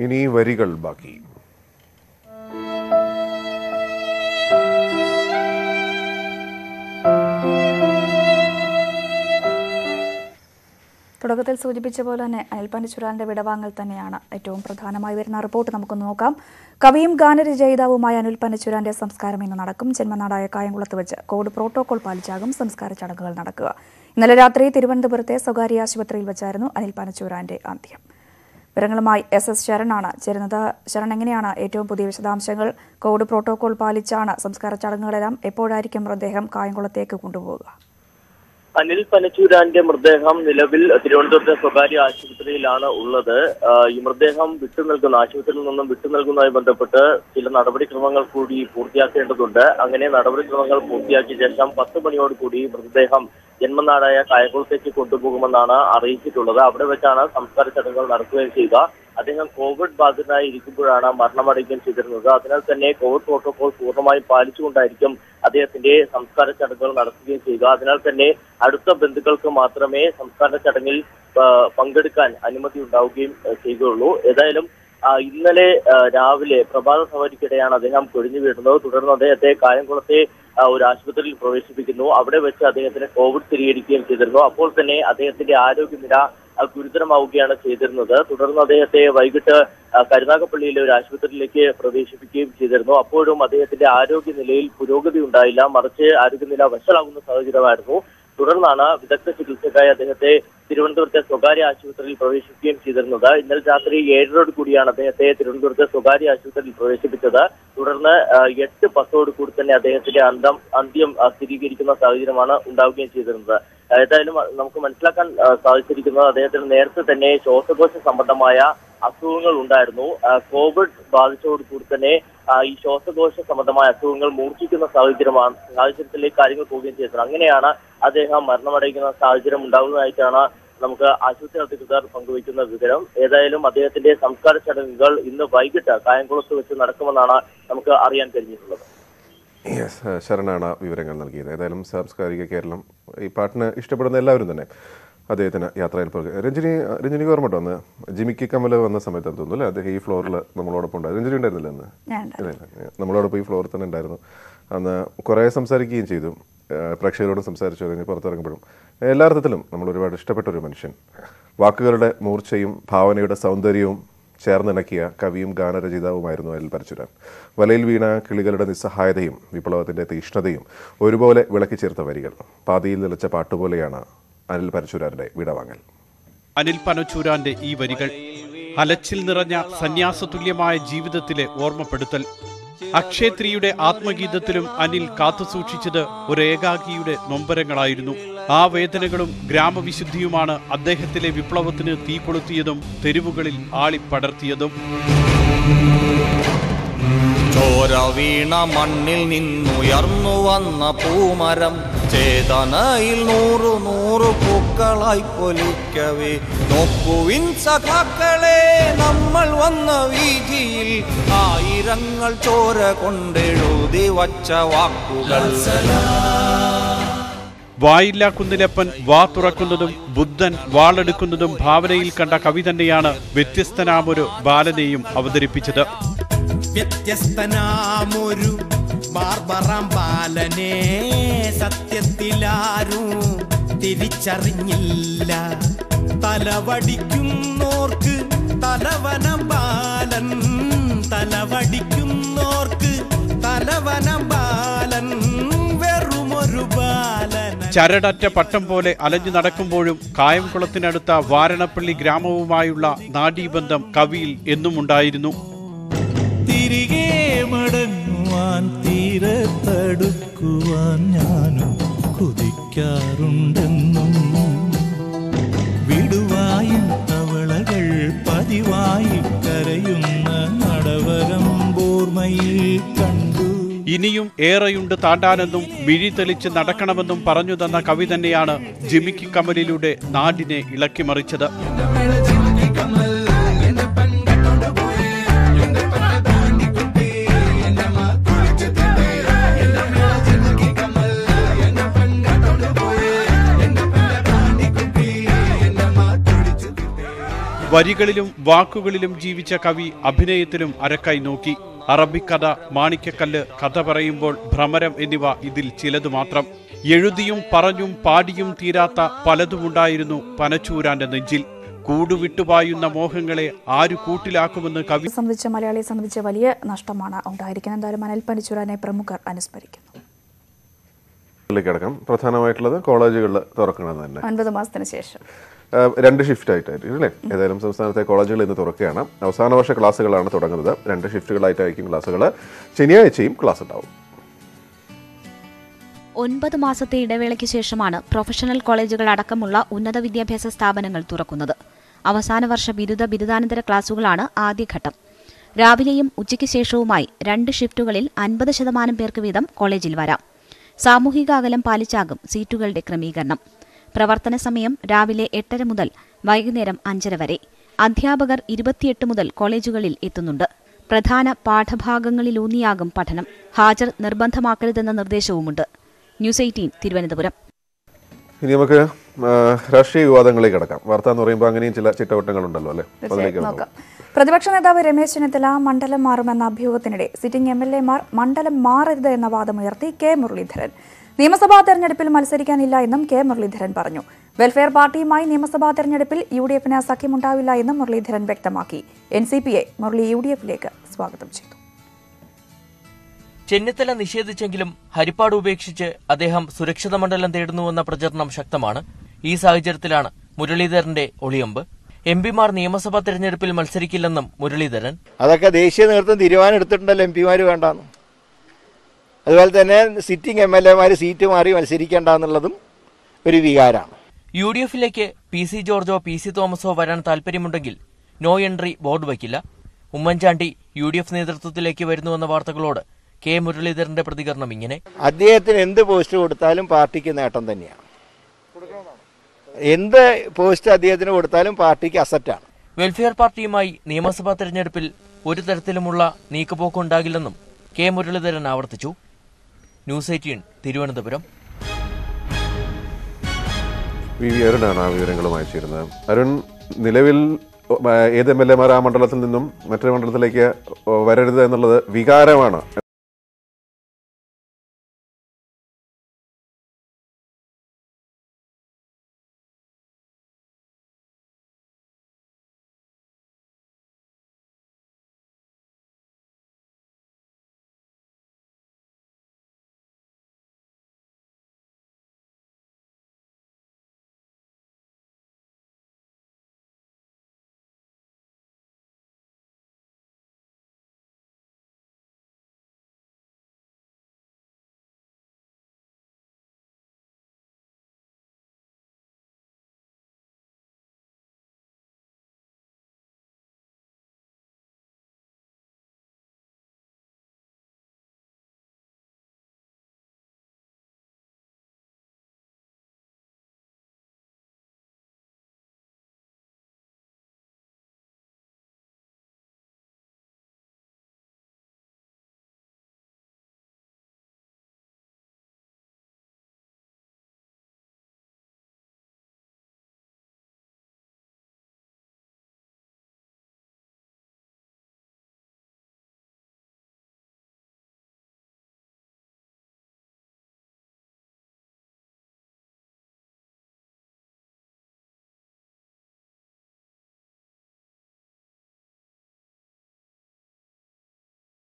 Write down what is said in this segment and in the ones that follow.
ഇനി വരികൾ ബാക്കി. തുടക്കത്തിൽ സൂചിപ്പിച്ച പോലെ തന്നെ അനിൽ ചുരാലിന്റെ വിടവാങ്ങൽ തന്നെയാണ് ഏറ്റവും പ്രധാനമായി വരുന്ന റിപ്പോർട്ട്. നമുക്ക് നോക്കാം. കവിയും ഗാനരചയിതാവുമായ അനിൽ പനച്ചുരാന്റെ സംസ്കാരം ഇന്ന് നടക്കും. ജന്മനാടായ കായംകുളത്ത് വെച്ച് കോവിഡ് പ്രോട്ടോകോൾ പാലിച്ചാകും സംസ്കാര ചടങ്ങുകൾ നടക്കുക. ഇന്നലെ രാത്രി തിരുവനന്തപുരത്തെ സ്വകാര്യ ആശുപത്രിയിൽ വെച്ചായിരുന്നു അനിൽ പനച്ചൂരാന്റെ അന്ത്യം. വിവരങ്ങളുമായി എസ് എസ് ശരണാണ് ചേരുന്നത്. ശരൺ എങ്ങനെയാണ് ഏറ്റവും പുതിയ വിശദാംശങ്ങൾ? കോവിഡ് പ്രോട്ടോകോൾ പാലിച്ചാണ് സംസ്കാര ചടങ്ങുകളെല്ലാം എപ്പോഴായിരിക്കും മൃതദേഹം കായംകുളത്തേക്ക് കൊണ്ടുപോവുക? അനിൽ പനച്ചൂരാന്റെ മൃതദേഹം നിലവിൽ തിരുവനന്തപുരത്തെ സ്വകാര്യ ആശുപത്രിയിലാണ് ഉള്ളത്. ഈ മൃതദേഹം വിട്ടു നൽകുന്ന ആശുപത്രിയിൽ നിന്നും വിട്ടു നൽകുന്നതുമായി ബന്ധപ്പെട്ട് ചില നടപടിക്രമങ്ങൾ കൂടി പൂർത്തിയാക്കേണ്ടതുണ്ട്. അങ്ങനെ നടപടിക്രമങ്ങൾ പൂർത്തിയാക്കിയ ശേഷം പത്ത് മണിയോട് കൂടി മൃതദേഹം ജന്മനാടായ കായംകുളത്തേക്ക് കൊണ്ടുപോകുമെന്നാണ് അറിയിച്ചിട്ടുള്ളത്. അവിടെ വെച്ചാണ് സംസ്കാര ചടങ്ങുകൾ നടത്തുകയും ചെയ്യുക. അദ്ദേഹം കോവിഡ് ബാധിതനായി ഇരിക്കുമ്പോഴാണ് മരണമടയ്ക്കാൻ ചെയ്തിരുന്നത്. അതിനാൽ തന്നെ കോവിഡ് പ്രോട്ടോകോൾ പൂർണമായും പാലിച്ചുകൊണ്ടായിരിക്കും അദ്ദേഹത്തിന്റെ സംസ്കാര ചടങ്ങുകൾ നടത്തുകയും ചെയ്യുക. അതിനാൽ തന്നെ അടുത്ത ബന്ധുക്കൾക്ക് മാത്രമേ സംസ്കാര ചടങ്ങിൽ പങ്കെടുക്കാൻ അനുമതി ഉണ്ടാവുകയും ചെയ്യുകയുള്ളൂ. ഏതായാലും ഇന്നലെ രാവിലെ പ്രഭാത സവാരിക്കിടെയാണ് അദ്ദേഹം കൊഴിഞ്ഞു വീഴുന്നത്. തുടർന്ന് അദ്ദേഹത്തെ കായംകുളത്തെ ഒരു ആശുപത്രിയിൽ പ്രവേശിപ്പിക്കുന്നു. അവിടെ വെച്ച് അദ്ദേഹത്തിന് കോവിഡ് സ്ഥിരീകരിക്കുകയും ചെയ്തിരുന്നു. അപ്പോൾ തന്നെ അദ്ദേഹത്തിന്റെ ആരോഗ്യനില ഗുരുതരമാവുകയാണ് ചെയ്തിരുന്നത്. തുടർന്ന് അദ്ദേഹത്തെ വൈകിട്ട് കരുനാഗപ്പള്ളിയിലെ ഒരു ആശുപത്രിയിലേക്ക് പ്രവേശിപ്പിക്കുകയും ചെയ്തിരുന്നു. അപ്പോഴും അദ്ദേഹത്തിന്റെ ആരോഗ്യനിലയിൽ പുരോഗതി ഉണ്ടായില്ല. മറിച്ച് ആരോഗ്യനില വഷളാകുന്ന സാഹചര്യമായിരുന്നു. തുടർന്നാണ് വിദഗ്ധ ചികിത്സക്കായി അദ്ദേഹത്തെ തിരുവനന്തപുരത്തെ സ്വകാര്യ ആശുപത്രിയിൽ പ്രവേശിക്കുകയും ചെയ്തിരുന്നത്. ഇന്നലെ രാത്രി ഏഴരോട് കൂടിയാണ് അദ്ദേഹത്തെ തിരുവനന്തപുരത്തെ സ്വകാര്യ ആശുപത്രിയിൽ പ്രവേശിപ്പിച്ചത്. തുടർന്ന് എട്ട് പത്തോട് കൂടി തന്നെ അദ്ദേഹത്തിന്റെ അന്തം അന്ത്യം സ്ഥിരീകരിക്കുന്ന സാഹചര്യമാണ് ഉണ്ടാവുകയും ചെയ്തിരുന്നത്. ഏതായാലും നമുക്ക് മനസ്സിലാക്കാൻ സാധിച്ചിരിക്കുന്നത് അദ്ദേഹത്തിന് നേരത്തെ തന്നെ ശ്വാസകോശ സംബന്ധമായ അസുഖങ്ങൾ ഉണ്ടായിരുന്നു. കോവിഡ് ബാധിച്ചതോട് കൂടി തന്നെ ഈ ശ്വാസകോശ സംബന്ധമായ അസുഖങ്ങൾ മൂർച്ഛിക്കുന്ന സാഹചര്യമാണ് സാഹചര്യത്തിലേക്ക് കാര്യങ്ങൾ പോവുകയും ചെയ്തത്. അങ്ങനെയാണ് അദ്ദേഹം മരണമടയുന്ന സാഹചര്യം ഉണ്ടാകുന്നതായിട്ടാണ് നമുക്ക് ആശുപത്രി അധികൃതർ പങ്കുവയ്ക്കുന്ന വിവരം. ഏതായാലും അദ്ദേഹത്തിന്റെ സംസ്കാര ചടങ്ങുകൾ ഇന്ന് വൈകിട്ട് കായംകുളത്ത് വെച്ച് നടക്കുമെന്നാണ് നമുക്ക് അറിയാൻ കഴിഞ്ഞിട്ടുള്ളത്. യെസ് ശരണാണ് വിവരങ്ങൾ നൽകിയത്. ഏതായാലും സാംസ്കാരിക കേരളം ഈ പാട്ടിന് ഇഷ്ടപ്പെടുന്ന എല്ലാവരും തന്നെ അദ്ദേഹത്തിന് യാത്രയിൽ പോകുക രഞ്ജിനി രഞ്ജിനിക്ക് ഓർമ്മട്ടോ അന്ന്? ജിമിക്ക് കമൽ വന്ന സമയത്ത് തോന്നുന്നു അല്ലേ? അദ്ദേഹം ഈ ഫ്ലോറിൽ നമ്മളോടൊപ്പം ഉണ്ടായിരുന്നു. രഞ്ജിനി ഉണ്ടായിരുന്നില്ല അന്ന്. നമ്മളോടൊപ്പം ഈ ഫ്ലോറിൽ തന്നെ ഉണ്ടായിരുന്നു. അന്ന് കുറേ സംസാരിക്കുകയും ചെയ്തു. പ്രേക്ഷകരോട് സംസാരിച്ചു. കഴിഞ്ഞ് പുറത്തിറങ്ങുമ്പോഴും. എല്ലാ അർത്ഥത്തിലും നമ്മൾ ഒരുപാട് ഇഷ്ടപ്പെട്ട ഒരു മനുഷ്യൻ. വാക്കുകളുടെ മൂർച്ചയും ഭാവനയുടെ സൗന്ദര്യവും ചേർന്നിണക്കിയ കവിയും ഗാനരചയിതാവുമായിരുന്നു അനിൽ പരശുരാൻ. വലയിൽ വീണ കിളികളുടെ നിസ്സഹായതയും വിപ്ലവത്തിന്റെ തീഷ്ണതയും ഒരുപോലെ വിളക്കി ചേർത്ത വരികൾ. പാതിയിൽ നിലച്ച പാട്ടുപോലെയാണ് അനിൽ പരശുരാന്റെ വിടവാങ്ങൽ. അനിൽ പനച്ചൂരാന്റെ ഈ വരികൾ അലച്ചിൽ നിറഞ്ഞ സന്യാസതുല്യമായ ജീവിതത്തിലെ ഓർമ്മപ്പെടുത്തൽ. അക്ഷേത്രിയുടെ ആത്മഗീതത്തിലും അനിൽ കാത്തുസൂക്ഷിച്ചത് ഒരു ഏകാഗിയുടെ നൊമ്പരങ്ങളായിരുന്നു. ആ വേദനകളും ഗ്രാമവിശുദ്ധിയുമാണ് അദ്ദേഹത്തിലെ വിപ്ലവത്തിന് തീ കൊളുത്തിയതും തെരുവുകളിൽ ആളിപ്പടർത്തിയതും. ചോര വീണ മണ്ണിൽ നിന്നുയർന്നു വന്ന പൂമരം ചേതനയിൽ നൂറു നൂറു പൂക്കളായി പൊലിക്കവേ. നോക്കുവിൻ സഖാക്കളെ നമ്മൾ വന്ന വീതിയിൽ ആയിരങ്ങൾ ചോര കൊണ്ടെഴുതി വച്ച വാക്കുകൾ. വായില്ലാ കുന്നിലപ്പൻ വാ തുറക്കുന്നതും ബുദ്ധൻ വാളെടുക്കുന്നതും ഭാവനയിൽ കണ്ട കവി തന്നെയാണ് വ്യത്യസ്തനാമൊരു ബാലനെയും അവതരിപ്പിച്ചത്. വ്യത്യസ്തനാമൊരു ബാർബറാം ബാലനെ സത്യത്തിലാരും തിരിച്ചറിഞ്ഞില്ല. തലവടിക്കുന്നോർക്ക് തലവനം ബാലൻ തലവടിക്കുന്നോർക്ക് തലവനം ബാലൻ. ചരടറ്റ പട്ടം പോലെ അലഞ്ഞു നടക്കുമ്പോഴും കായംകുളത്തിനടുത്ത വാരണപ്പള്ളി ഗ്രാമവുമായുള്ള നാഡീബന്ധം കവിയിൽ എന്നും ഉണ്ടായിരുന്നു തിരികെ മടങ്ങുവാൻ തീരത്തടുക്കുവാൻ ഞാനും കുതിക്കാറുണ്ടെന്നും ഇനിയും ഏറെയുണ്ട് താണ്ടാനെന്നും വിഴി തെളിച്ച് നടക്കണമെന്നും പറഞ്ഞു തന്ന കവി തന്നെയാണ് ജിമിക്കി കമലിലൂടെ നാടിനെ ഇളക്കിമറിച്ചത് വരികളിലും വാക്കുകളിലും ജീവിച്ച കവി അഭിനയത്തിലും അരക്കായി നോക്കി. അറബിക്കഥ മാണിക്കക്കല്ല് കഥ പറയുമ്പോൾ ഭ്രമരം എന്നിവ ഇതിൽ ചിലതു മാത്രം. എഴുതിയും പറഞ്ഞും പാടിയും തീരാത്ത പലതുമുണ്ടായിരുന്നു പനച്ചൂരാന്റെ നെഞ്ചിൽ. കൂടുവിട്ടുപായുന്ന മോഹങ്ങളെ ആര് കൂട്ടിലാക്കുമെന്ന് കവി സംബന്ധിച്ച മലയാളിയെ സംബന്ധിച്ച വലിയ നഷ്ടമാണ് ഉണ്ടായിരിക്കുന്നത്. എന്തായാലും അനിൽ പനച്ചൂരാനെ പ്രമുഖർ അനുസ്മരിക്കുന്നു. ിലേക്ക് പ്രധാനമായിട്ടുള്ളത് കോളേജുകളിൽ തുറക്കണം തന്നെ. ഒൻപത് മാസത്തിന് ശേഷം. രണ്ട് ഷിഫ്റ്റ് ആയിട്ടായിരിക്കും അല്ലേ? ഏതായാലും സംസ്ഥാനത്തെ കോളേജുകൾ ഇന്ന് തുറക്കുകയാണ്. അവസാന വർഷ ക്ലാസ്സുകളാണ് തുടങ്ങുന്നത്. രണ്ട് ഷിഫ്റ്റുകളായിട്ടായിരിക്കും ക്ലാസ്സുകൾ ശനിയാഴ്ചയും ക്ലാസ് ഉണ്ടാവും. ഒൻപത് മാസത്തെ ഇടവേളയ്ക്ക് ശേഷമാണ് പ്രൊഫഷണൽ കോളേജുകൾ അടക്കമുള്ള ഉന്നത വിദ്യാഭ്യാസ സ്ഥാപനങ്ങൾ തുറക്കുന്നത്. അവസാന വർഷ ബിരുദ ബിരുദാനന്തര ക്ലാസുകളാണ് ആദ്യഘട്ടം. രാവിലെയും ഉച്ചയ്ക്ക് ശേഷവുമായി രണ്ട് ഷിഫ്റ്റുകളിൽ അൻപത് ശതമാനം പേർക്ക് വീതം കോളേജിൽ വരാം. സാമൂഹിക അകലം പാലിച്ചാകും സീറ്റുകളുടെ ക്രമീകരണം. പ്രവർത്തന സമയം രാവിലെ എട്ടര മുതൽ വൈകുന്നേരം അഞ്ചര വരെ. അധ്യാപകർ ഇരുപത്തിയെട്ട് മുതൽ കോളേജുകളിൽ എത്തുന്നുണ്ട്. പ്രധാന പാഠഭാഗങ്ങളിലൂന്നിയാകും പഠനം. ഹാജർ നിർബന്ധമാക്കരുതെന്ന നിർദ്ദേശവുമുണ്ട്. News eighteen Thiruvananthapuram. ഇനി നമുക്ക് രാഷ്ട്രീയ വിവാദങ്ങളിലേക്ക് കടക്കാം. വാർത്ത എന്ന് പറയുമ്പോൾ അങ്ങനെയും ചില ചിട്ടവട്ടങ്ങളുണ്ടല്ലോ അല്ലേ? പ്രതിപക്ഷ നേതാവ് രമേശ് ചെന്നിത്തല മണ്ഡലം മാറുമെന്ന അഭ്യൂഹത്തിനിടെ സിറ്റിംഗ് എം എൽ എമാർ മണ്ഡലം മാറരുത് എന്ന വാദമുയർത്തി കെ മുരളീധരൻ. നിയമസഭാ തെരഞ്ഞെടുപ്പിൽ മത്സരിക്കാനില്ല എന്നും കെ മുരളീധരൻ പറഞ്ഞു. വെൽഫെയർ പാർട്ടിയുമായി നിയമസഭാ തെരഞ്ഞെടുപ്പിൽ യു ഡി എഫിന് സഖ്യമുണ്ടാവില്ല എന്നും മുരളീധരൻ വ്യക്തമാക്കി. എൻ സി പിയെ മുരളി യു ഡി എഫിലേക്ക് സ്വാഗതം ചെയ്തു. ചെന്നിത്തല നിഷേധിച്ചെങ്കിലും ഹരിപ്പാട് ഉപേക്ഷിച്ച് അദ്ദേഹം സുരക്ഷിത മണ്ഡലം തേടുന്നുവെന്ന പ്രചരണം ശക്തമാണ്. ഈ സാഹചര്യത്തിലാണ് മുരളീധരന്റെ ഒളിയമ്പ്. എം പിമാർ നിയമസഭാ തെരഞ്ഞെടുപ്പിൽ മത്സരിക്കില്ലെന്നും മുരളീധരൻ. അതൊക്കെ ദേശീയ നേതൃത്വം തീരുമാനം എടുത്തിട്ടുണ്ടല്ലോ എം പിമാർ വേണ്ടാന്ന്. അതുപോലെ തന്നെ സിറ്റിംഗ് എം എൽ എമാർ സീറ്റ് മാറി മത്സരിക്കേണ്ടെന്നുള്ളതും ഒരു വികാരമാണ് യു ഡി എഫിലേക്ക് പി സി ജോർജോ പി സി തോമസോ വരാൻ താൽപര്യമുണ്ടെങ്കിൽ നോ എൻട്രി ബോർഡ് വയ്ക്കില്ല. ഉമ്മൻചാണ്ടി യു ഡി എഫ് നേതൃത്വത്തിലേക്ക് വരുന്നുവെന്ന വാർത്തകളോട് കെ മുരളീധരന്റെ പ്രതികരണം ഇങ്ങനെ. അദ്ദേഹത്തിന് എന്ത് പോസ്റ്റ് കൊടുത്താലും പാർട്ടിക്ക് നേട്ടം തന്നെയാണ്. എന്ത് പോസ്റ്റ് അദ്ദേഹത്തിന് കൊടുത്താലും പാർട്ടിക്ക് അസറ്റാണ് വെൽഫെയർ പാർട്ടിയുമായി നിയമസഭാ തെരഞ്ഞെടുപ്പിൽ ഒരു തരത്തിലുമുള്ള നീക്കുപോക്കുണ്ടാകില്ലെന്നും കെ മുരളീധരൻ ആവർത്തിച്ചു. News eighteen Thiruvananthapuram. V V അരുണാണ് ആ വിവരങ്ങളുമായി ചേരുന്നത്. അരുൺ നിലവിൽ ഏത് എം എൽ എമാർ ആ മണ്ഡലത്തിൽ നിന്നും മറ്റൊരു മണ്ഡലത്തിലേക്ക് വരരുത് എന്നുള്ളത് വികാരമാണ്.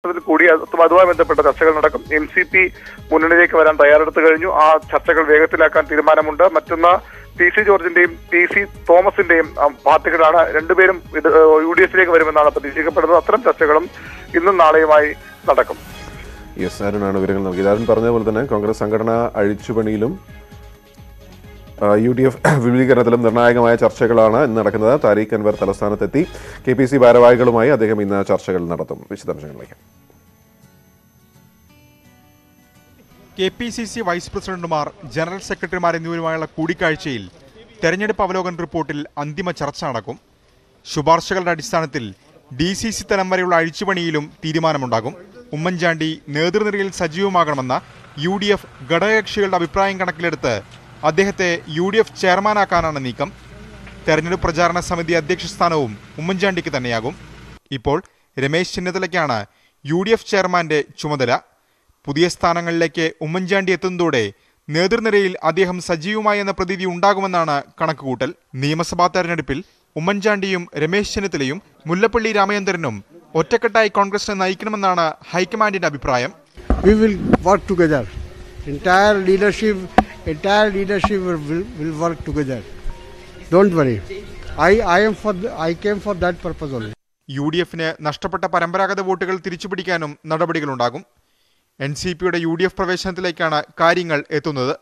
ത്തിൽ കൂടി അത് അതുമായി ബന്ധപ്പെട്ട ചർച്ചകൾ നടക്കും. എൻ സി പി മുന്നണിയിലേക്ക് വരാൻ തയ്യാറെടുത്തു കഴിഞ്ഞു. ആ ചർച്ചകൾ വേഗത്തിലാക്കാൻ തീരുമാനമുണ്ട്. മറ്റൊന്ന് പി സി ജോർജിന്റെയും പി സി തോമസിന്റെയും പാർട്ടികളാണ് രണ്ടുപേരും ഇത് യു ഡി എഫിലേക്ക് വരുമെന്നാണ് പ്രതീക്ഷിക്കപ്പെടുന്നത്. അത്തരം ചർച്ചകളും ഇന്നും നാളെയുമായി നടക്കും. യെസ് അരുണാണ് വിവരങ്ങൾ നൽകിയത്. അരുൺ പറഞ്ഞതുപോലെ പോലെ തന്നെ കോൺഗ്രസ് സംഘടന അഴിച്ചുപണിയിലും യു ഡി എഫ് വിപുലീകരണത്തിലും നിർണായകമായ ചർച്ചകളാണ് ഇന്ന് നടക്കുന്നത്. താരീഖ് അൻവർ തലസ്ഥാനത്തെത്തി. കെ പി സി ഭാരവാഹികളുമായി അദ്ദേഹം ഇന്ന് ചർച്ചകൾ നടത്തും. വിശദാംശങ്ങളിലേക്ക്. K P C C vice പ്രസിഡന്റുമാർ ജനറൽ സെക്രട്ടറിമാർ എന്നിവരുമായുള്ള കൂടിക്കാഴ്ചയിൽ തെരഞ്ഞെടുപ്പ് അവലോകന റിപ്പോർട്ടിൽ അന്തിമ ചർച്ച നടക്കും. ശുപാർശകളുടെ അടിസ്ഥാനത്തിൽ ഡി സി സി തലം വരെയുള്ള അഴിച്ചുപണിയിലും തീരുമാനമുണ്ടാകും. ഉമ്മൻചാണ്ടി നേതൃനിരയിൽ സജീവമാകണമെന്ന യു ഡി എഫ് ഘടകകക്ഷികളുടെ അഭിപ്രായം കണക്കിലെടുത്ത് അദ്ദേഹത്തെ യു ഡി എഫ് ചെയർമാനാക്കാനാണ് നീക്കം. തെരഞ്ഞെടുപ്പ് പ്രചാരണ സമിതി അധ്യക്ഷ സ്ഥാനവും ഉമ്മൻചാണ്ടിക്ക് തന്നെയാകും. ഇപ്പോൾ രമേശ് ചെന്നിത്തലയ്ക്കാണ് യു ഡി എഫ് ചെയർമാന്റെ ചുമതല. പുതിയ സ്ഥാനങ്ങളിലേക്ക് ഉമ്മൻചാണ്ടി എത്തുന്നതോടെ നേതൃനിരയിൽ അദ്ദേഹം സജീവമായി എന്ന പ്രതീതി ഉണ്ടാകുമെന്നാണ് കണക്കുകൂട്ടൽ നിയമസഭാ തെരഞ്ഞെടുപ്പിൽ ഉമ്മൻചാണ്ടിയും രമേശ് ചെന്നിത്തലയും മുല്ലപ്പള്ളി രാമചന്ദ്രനും ഒറ്റക്കെട്ടായി കോൺഗ്രസിനെ നയിക്കണമെന്നാണ് ഹൈക്കമാൻഡിന്റെ അഭിപ്രായം we will work together. Entire leadership, entire leadership will, work together. Don't worry. I, I am for, the, I came for that purpose only. U D എഫിന് നഷ്ടപ്പെട്ട പരമ്പരാഗത വോട്ടുകൾ തിരിച്ചുപിടിക്കാനും നടപടികളുണ്ടാകും എൻ സി പിയുടെ യു ഡി എഫ് പ്രവേശനത്തിലേക്കാണ് കാര്യങ്ങൾ എത്തുന്നത്.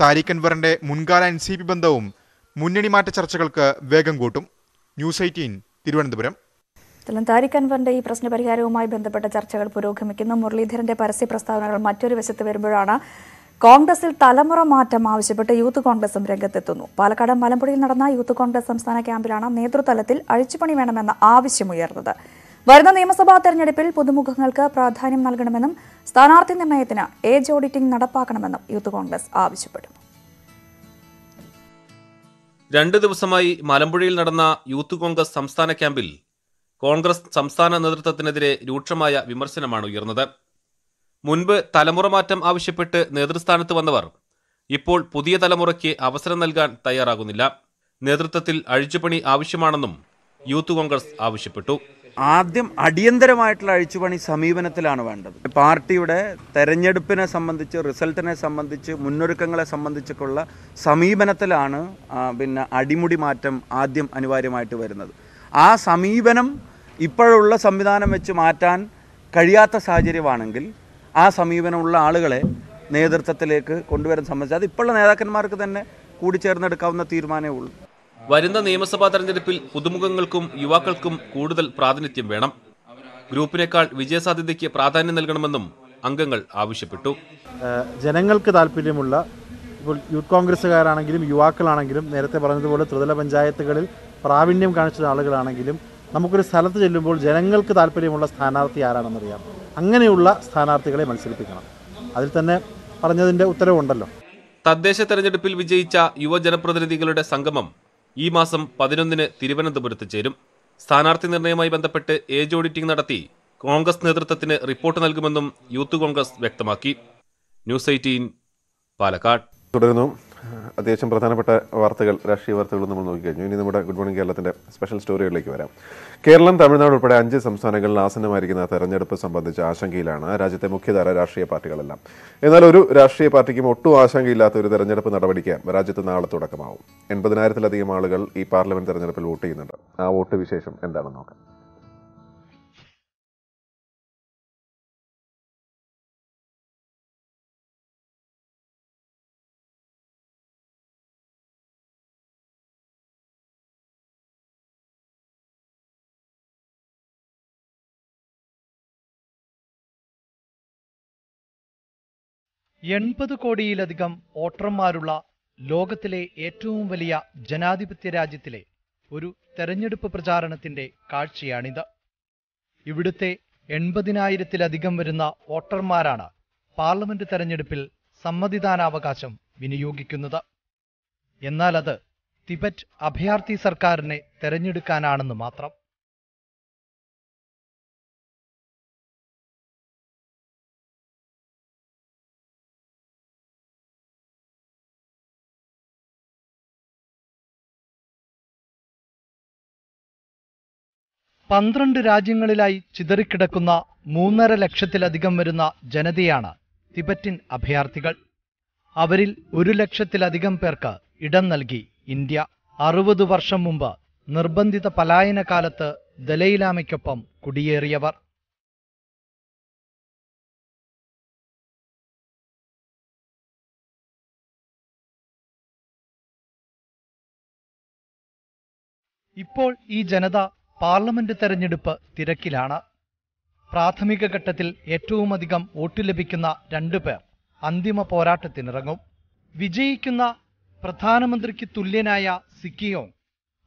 താരിഖ് അൻവറിന്റെ മുൻകാല എൻ സി പി ബന്ധവും മുന്നണി മാറ്റ ചർച്ചകൾക്ക് വേഗം കൂട്ടും. News eighteen Thiruvananthapuram. താരിഖ് അൻവറിന്റെ ഈ പ്രശ്ന പരിഹാരവുമായി ബന്ധപ്പെട്ട ചർച്ചകൾ പുരോഗമിക്കുന്നു. മുരളീധരന്റെ പരസ്യ പ്രസ്താവനകൾ മറ്റൊരു വശത്ത് വരുമ്പോഴാണ് കോൺഗ്രസിൽ തലമുറ മാറ്റം ആവശ്യപ്പെട്ട് യൂത്ത് കോൺഗ്രസും രംഗത്തെത്തുന്നു. പാലക്കാട് മലമ്പുഴയിൽ നടന്ന യൂത്ത് കോൺഗ്രസ് സംസ്ഥാന ക്യാമ്പിലാണ് നേതൃതലത്തിൽ അഴിച്ചുപണി വേണമെന്ന ആവശ്യമുയർന്നത് വരുന്ന നിയമസഭാ തെരഞ്ഞെടുപ്പിൽ പുതുമുഖങ്ങൾക്ക് പ്രാധാന്യം നൽകണമെന്നും സ്ഥാനാർത്ഥി നിർണയത്തിന് ഏജ് ഓഡിറ്റിംഗ് നടപ്പാക്കണമെന്നും യൂത്ത് കോൺഗ്രസ് ആവശ്യപ്പെടുന്നു രണ്ട് ദിവസമായി മലമ്പുഴയിൽ നടന്ന യൂത്ത് കോൺഗ്രസ് സംസ്ഥാന ക്യാമ്പിൽ കോൺഗ്രസ് സംസ്ഥാന നേതൃത്വത്തിനെതിരെ രൂക്ഷമായ വിമർശനമാണ് ഉയർന്നത്. മുൻപ് തലമുറ മാറ്റം ആവശ്യപ്പെട്ട് നേതൃസ്ഥാനത്ത് വന്നവർ ഇപ്പോൾ പുതിയ തലമുറയ്ക്ക് അവസരം നൽകാൻ തയ്യാറാകുന്നില്ല. നേതൃത്വത്തിൽ അഴിച്ചുപണി ആവശ്യമാണെന്നും യൂത്ത് കോൺഗ്രസ് ആവശ്യപ്പെട്ടു. ആദ്യം അടിയന്തരമായിട്ടുള്ള അഴിച്ചുപണി സമീപനത്തിലാണ് വേണ്ടത്. പാർട്ടിയുടെ തെരഞ്ഞെടുപ്പിനെ സംബന്ധിച്ച് റിസൾട്ടിനെ സംബന്ധിച്ച് മുന്നൊരുക്കങ്ങളെ സംബന്ധിച്ചൊക്കെയുള്ള സമീപനത്തിലാണ് പിന്നെ അടിമുടി മാറ്റം ആദ്യം അനിവാര്യമായിട്ട് വരുന്നത്. ആ സമീപനം ഇപ്പോഴുള്ള സംവിധാനം വെച്ച് മാറ്റാൻ കഴിയാത്ത സാഹചര്യമാണെങ്കിൽ ആ സമീപനമുള്ള ആളുകളെ നേതൃത്വത്തിലേക്ക് കൊണ്ടുവരാൻ സംബന്ധിച്ച് അത് ഇപ്പോഴുള്ള നേതാക്കന്മാർക്ക് തന്നെ കൂടിച്ചേർന്നെടുക്കാവുന്ന തീരുമാനമേ ഉള്ളൂ. വരുന്ന നിയമസഭാ തെരഞ്ഞെടുപ്പിൽ പുതുമുഖങ്ങൾക്കും യുവാക്കൾക്കും കൂടുതൽ പ്രാതിനിധ്യം വേണം. ഗ്രൂപ്പിനേക്കാൾ വിജയസാധ്യതയ്ക്ക് പ്രാധാന്യം നൽകണമെന്നും അംഗങ്ങൾ ആവശ്യപ്പെട്ടു. ജനങ്ങൾക്ക് താല്പര്യമുള്ള ഇപ്പോൾ യൂത്ത് കോൺഗ്രസ്സുകാരാണെങ്കിലും യുവാക്കളാണെങ്കിലും നേരത്തെ പറഞ്ഞതുപോലെ ത്രിതല പഞ്ചായത്തുകളിൽ പ്രാവീണ്യം കാണിച്ച ആളുകളാണെങ്കിലും നമുക്കൊരു സ്ഥലത്ത് ചെല്ലുമ്പോൾ ജനങ്ങൾക്ക് താല്പര്യമുള്ള സ്ഥാനാർത്ഥി ആരാണെന്നറിയാം. അങ്ങനെയുള്ള സ്ഥാനാർത്ഥികളെ മത്സരിപ്പിക്കണം. അതിൽ തന്നെ പറഞ്ഞതിന്റെ ഉത്തരവുണ്ടല്ലോ. തദ്ദേശ തെരഞ്ഞെടുപ്പിൽ വിജയിച്ച യുവജനപ്രതിനിധികളുടെ സംഗമം ഈ മാസം പതിനൊന്നിന് തിരുവനന്തപുരത്ത് ചേരും. സ്ഥാനാർത്ഥി നിർണയവുമായി ബന്ധപ്പെട്ട് ഏജ് ഓഡിറ്റിംഗ് നടത്തി കോൺഗ്രസ് നേതൃത്വത്തിന് റിപ്പോർട്ട് നൽകുമെന്നും യൂത്ത് കോൺഗ്രസ് വ്യക്തമാക്കി. News eighteen Palakkad. തുടരുന്നു. അത്യാവശ്യം പ്രധാനപ്പെട്ട വാർത്തകൾ രാഷ്ട്രീയ വാർത്തകൾ നമ്മൾ നോക്കിക്കഴിഞ്ഞു. ഇനി നമ്മുടെ ഗുഡ് മോർണിംഗ് കേരളത്തിന്റെ സ്പെഷ്യൽ സ്റ്റോറികളിലേക്ക് വരാം. കേരളം തമിഴ്നാട് ഉൾപ്പെടെ അഞ്ച് സംസ്ഥാനങ്ങളിൽ ആസന്നമായിരിക്കുന്ന തെരഞ്ഞെടുപ്പ് സംബന്ധിച്ച ആശങ്കയിലാണ് രാജ്യത്തെ മുഖ്യധാര രാഷ്ട്രീയ പാർട്ടികളെല്ലാം. എന്നാൽ ഒരു രാഷ്ട്രീയ പാർട്ടിക്കും ഒട്ടും ആശങ്കയില്ലാത്ത ഒരു തെരഞ്ഞെടുപ്പ് നടപടിക്ക് രാജ്യത്ത് നാളെ തുടക്കമാവും. എൺപതിനായിരത്തിലധികം ആളുകൾ ഈ പാർലമെന്റ് തെരഞ്ഞെടുപ്പിൽ വോട്ട് ചെയ്യുന്നുണ്ട്. ആ വോട്ട് വിശേഷം എന്താണെന്ന് നോക്കാം. എൺപത് കോടിയിലധികം വോട്ടർമാരുള്ള ലോകത്തിലെ ഏറ്റവും വലിയ ജനാധിപത്യ രാജ്യത്തിലെ ഒരു തെരഞ്ഞെടുപ്പ് പ്രചാരണത്തിന്റെ കാഴ്ചയാണിത്. ഇവിടുത്തെ എൺപതിനായിരത്തിലധികം വരുന്ന വോട്ടർമാരാണ് പാർലമെന്റ് തെരഞ്ഞെടുപ്പിൽ സമ്മതിദാനാവകാശം വിനിയോഗിക്കുന്നത്. എന്നാൽ അത് തിബറ്റ് അഭയാർത്ഥി സർക്കാരിനെ തെരഞ്ഞെടുക്കാനാണെന്ന് മാത്രം. പന്ത്രണ്ട് രാജ്യങ്ങളിലായി ചിതറിക്കിടക്കുന്ന മൂന്നര ലക്ഷത്തിലധികം വരുന്ന ജനതയാണ് തിബറ്റിൻ അഭയാർത്ഥികൾ. അവരിൽ ഒരു ലക്ഷത്തിലധികം പേർക്ക് ഇടം നൽകി ഇന്ത്യ. അറുപത് വർഷം മുമ്പ് നിർബന്ധിത പലായന കാലത്ത് ദലൈലാമയ്ക്കൊപ്പം കുടിയേറിയവർ. ഇപ്പോൾ ഈ ജനത പാർലമെന്റ് തെരഞ്ഞെടുപ്പ് തിരക്കിലാണ്. പ്രാഥമിക ഘട്ടത്തിൽ ഏറ്റവുമധികം വോട്ട് ലഭിക്കുന്ന രണ്ടു പേർ അന്തിമ പോരാട്ടത്തിനിറങ്ങും. വിജയിക്കുന്ന പ്രധാനമന്ത്രിക്ക് തുല്യനായ സിക്കിയോങ്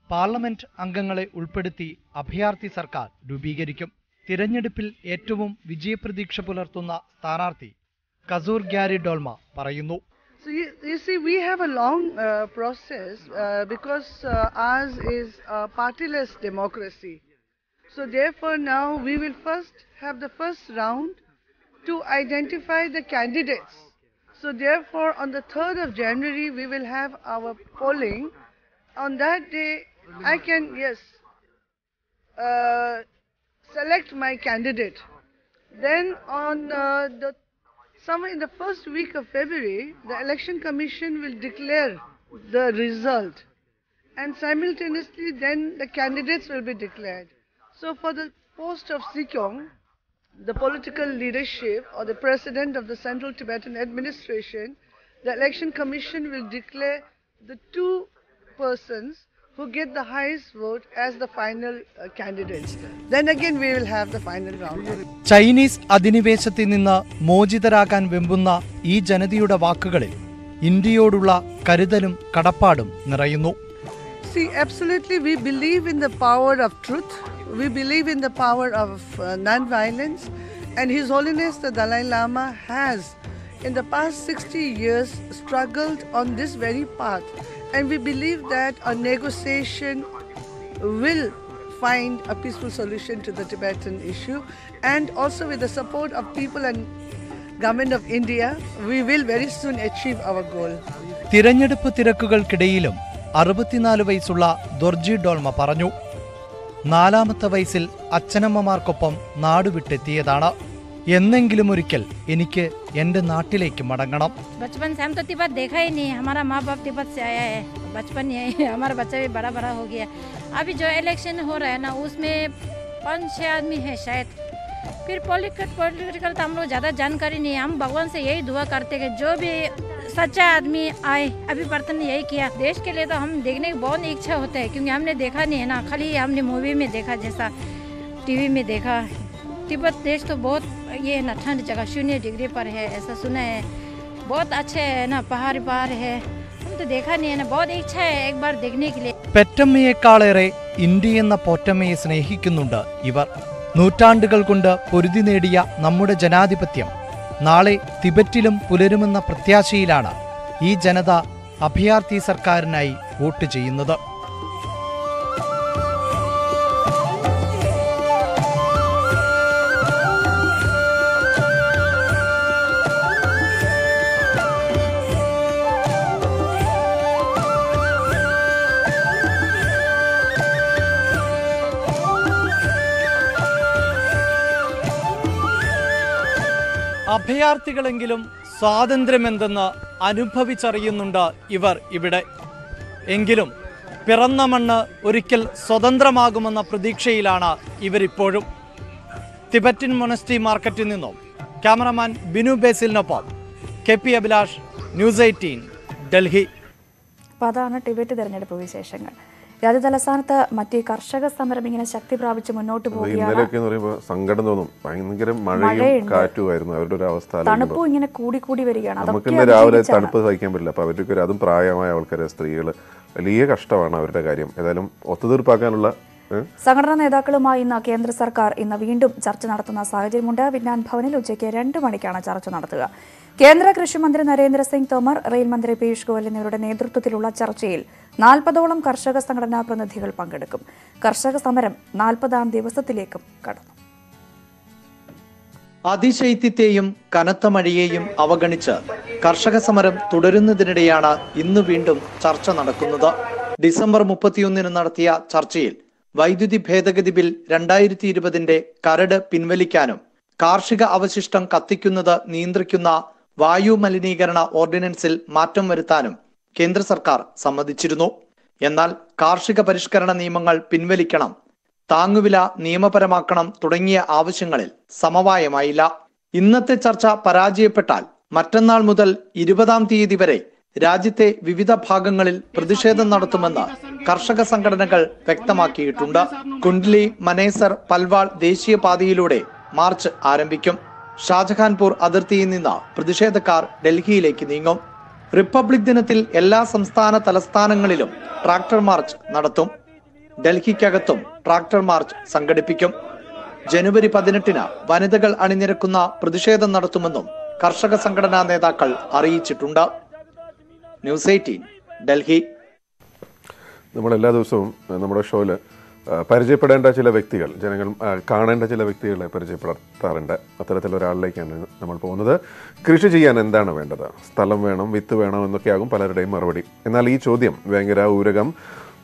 പാർലമെന്റ് അംഗങ്ങളെ ഉൾപ്പെടുത്തി അഭയാർത്ഥി സർക്കാർ രൂപീകരിക്കും. തിരഞ്ഞെടുപ്പിൽ ഏറ്റവും വിജയപ്രതീക്ഷ പുലർത്തുന്ന സ്ഥാനാർത്ഥി കസൂർ ഗ്യാരി ഡോൾമ പറയുന്നു. So you, you see, we have a long uh, process uh, because uh, ours is a partyless democracy. So therefore, now we will first have the first round to identify the candidates. So therefore, on the 3rd of January, we will have our polling. On that day, I can yes uh, select my candidate. Then on uh, the somewhere in the first week of February, the election commission will declare the result, and simultaneously, then the candidates will be declared. So, for the post of Sikyong, the political leadership or the president of the Central Tibetan Administration, the election commission will declare the two persons who get the highest vote as the final uh, candidates. Then again, we will have the final round. Chinese അധിനിവേശത്തിൽ നിന്ന് മോചിതരാകാൻ വെമ്പുന്ന ഈ ജനതയുടെ വാക്കുകളിൽ ഇന്ത്യയോടുള്ള കരുതലും കടപ്പാടും നിറയുന്നു See, absolutely, we believe in the power of truth. We believe in the power of uh, non-violence, and His Holiness the Dalai Lama has, in the past 60 years, struggled on this very path, and we believe that a negotiation will find a peaceful solution to the Tibetan issue, and also with the support of people and government of India, we will very soon achieve our goal. തിരഞ്ഞെടുപ്പ് തിരക്കുകൾക്കിടയിലും അറുപത്തിനാല് വയസ്സുള്ള ദൊർജി ഡോൾമ പറഞ്ഞു നാലാമത്തെ വയസ്സിൽ അച്ഛനമ്മമാർക്കൊപ്പം നാടുവിട്ടെത്തിയതാണ് എന്നെങ്കിലും ഒരിക്കൽ എനിക്ക് എന്റെ നാട്ടിലേക്ക് മടങ്ങണം बचपन से हम तो तिब्बत देखा ही नहीं हमारा माँ बाप तिब्बत से आया है बचपन यही है हमारा बच्चा भी बड़ा बड़ा हो गया अभी जो इलेक्शन हो रहा है ना उसमें पाँच छः आदमी है शायद फिर पॉलिटिकल पॉलिटिकल तो हम लोग ज़्यादा जानकारी नहीं है हम भगवान से यही दुआ करते कि जो भी सच्चा आदमी आए अभी बर्तन ने यही किया देश के लिए तो हम देखने की बहुत इच्छा होता है क्योंकि हमने देखा नहीं है ना खाली हमने मूवी में देखा जैसा टीवी में देखा तिब्बत देश तो बहुत ये है ना ठंड जगह शून्य डिग्री पर है ऐसा सुना है बहुत अच्छे है ना पहाड़ पहाड़ है हम तो देखा नहीं है ना बहुत इच्छा है एक बार देखने के लिए പെറ്റമ്മയേക്കാളേറെ ഇന്ത്യ എന്ന പോറ്റമ്മയെ സ്നേഹിക്കുന്നുണ്ട് ഇവർ നൂറ്റാണ്ടുകൾ കൊണ്ട് പൊരുതി നേടിയ നമ്മുടെ ജനാധിപത്യം നാളെ തിബറ്റിലും പുലരുമെന്ന പ്രത്യാശയിലാണ് ഈ ജനത അഭയാർത്ഥി സർക്കാരിനായി വോട്ട് ചെയ്യുന്നത് അഭയാർത്ഥികളെങ്കിലും സ്വാതന്ത്ര്യമെന്തെന്ന് അനുഭവിച്ചറിയുന്നുണ്ട് ഇവർ ഇവിടെ. എങ്കിലും പിറന്ന മണ്ണ് ഒരിക്കൽ സ്വതന്ത്രമാകുമെന്ന പ്രതീക്ഷയിലാണ് ഇവരിപ്പോഴും. തിബറ്റിൻ മൊണസ്റ്റി മാർക്കറ്റിൽ നിന്നും cameraman Binu ബേസിലിനൊപ്പം K P Abhilash news eighteen Delhi. അപ്പോൾ അതാണ് ടിബറ്റ് തിരഞ്ഞെടുപ്പ് വിശേഷങ്ങൾ. രാജ്യതലസ്ഥാനത്ത് മറ്റ് കർഷക സമരം ഇങ്ങനെ ശക്തി പ്രാപിച്ച് മുന്നോട്ട് പോകുകയാണ് സങ്കടം തോന്നും. ഭയങ്കര മഴയും. കാറ്റുമായിരുന്നു അവരുടെ ഒരു അവസ്ഥ തണുപ്പും ഇങ്ങനെ കൂടി കൂടി വരികയാണ്. നമുക്ക് ഇന്ന് രാവിലെ തണുപ്പ് സഹിക്കാൻ പറ്റില്ല. അപ്പൊ അവർക്ക് അതും പ്രായമായ ആൾക്കാരെ. സ്ത്രീകൾ വലിയ കഷ്ടമാണ് അവരുടെ കാര്യം. ഏതായാലും ഒത്തുതീർപ്പാക്കാനുള്ള സംഘടനാ നേതാക്കളുമായി ഇന്ന് കേന്ദ്ര സർക്കാർ ഇന്ന് വീണ്ടും ചർച്ച നടത്തുന്ന സാഹചര്യമുണ്ട്. വിജ്ഞാൻ ഭവനിൽ ഉച്ചയ്ക്ക് രണ്ട് മണിക്കാണ് ചർച്ച നടത്തുക. കേന്ദ്ര കൃഷിമന്ത്രി നരേന്ദ്രസിംഗ് തോമർ റെയിൽ മന്ത്രി പീയൂഷ് ഗോയൽ എന്നിവരുടെ നേതൃത്വത്തിലുള്ള ചർച്ചയിൽ നാൽപ്പതോളം കർഷക സംഘടനാ പ്രതിനിധികൾ പങ്കെടുക്കും. കർഷക സമരം നാൽപ്പതാം ദിവസത്തിലേക്കും കടന്നു. അതിശൈത്യത്തെയും കനത്ത മഴയെയും അവഗണിച്ച് കർഷക സമരം തുടരുന്നതിനിടെയാണ് ഇന്ന് വീണ്ടും ചർച്ച നടക്കുന്നത്. ഡിസംബർ മുപ്പത്തിയൊന്നിന് നടത്തിയ ചർച്ചയിൽ വൈദ്യുതി ഭേദഗതി ബിൽ രണ്ടായിരത്തി ഇരുപതിന്റെ കരട് പിൻവലിക്കാനും കാർഷിക അവശിഷ്ടം കത്തിക്കുന്നത് നിയന്ത്രിക്കുന്ന വായു മലിനീകരണ ഓർഡിനൻസിൽ മാറ്റം വരുത്താനും കേന്ദ്ര സർക്കാർ സമ്മതിച്ചിരുന്നു. എന്നാൽ കാർഷിക പരിഷ്കരണ നിയമങ്ങൾ പിൻവലിക്കണം താങ്ങുവില നിയമപരമാക്കണം തുടങ്ങിയ ആവശ്യങ്ങളിൽ സമവായമായില്ല. ഇന്നത്തെ ചർച്ച പരാജയപ്പെട്ടാൽ മറ്റന്നാൾ മുതൽ ഇരുപതാം തീയതി വരെ രാജ്യത്തെ വിവിധ ഭാഗങ്ങളിൽ പ്രതിഷേധം നടത്തുമെന്ന് കർഷക സംഘടനകൾ വ്യക്തമാക്കിയിട്ടുണ്ട്. കുണ്ട്ലി മനേസർ പൽവാൾ ദേശീയപാതയിലൂടെ മാർച്ച് ആരംഭിക്കും. ഷാജഹാൻപൂർ അതിർത്തിയിൽ നിന്ന് പ്രതിഷേധക്കാർ ഡൽഹിയിലേക്ക് നീങ്ങും. റിപ്പബ്ലിക് ദിനത്തിൽ എല്ലാ സംസ്ഥാന തലസ്ഥാനങ്ങളിലും ട്രാക്ടർ മാർച്ച് നടത്തും. ഡൽഹിക്കകത്തും ട്രാക്ടർ മാർച്ച് സംഘടിപ്പിക്കും. ജനുവരി പതിനെട്ടിന് വനിതകൾ അണിനിരക്കുന്ന പ്രതിഷേധം നടത്തുമെന്നും കർഷക സംഘടനാ നേതാക്കൾ അറിയിച്ചിട്ടുണ്ട്. News eighteen Delhi. നമ്മൾ എല്ലാ ദിവസവും നമ്മുടെ ഷോയിൽ പരിചയപ്പെടേണ്ട ചില വ്യക്തികൾ ജനങ്ങൾ കാണേണ്ട ചില വ്യക്തികളെ പരിചയപ്പെടുത്താറുണ്ട്. അത്തരത്തിലൊരാളിലേക്കാണ് നമ്മൾ പോകുന്നത്. കൃഷി ചെയ്യാൻ എന്താണ് വേണ്ടത്? സ്ഥലം വേണം വിത്ത് വേണം എന്നൊക്കെയാകും പലരുടെയും മറുപടി. എന്നാൽ ഈ ചോദ്യം വേങ്ങര ഊരകം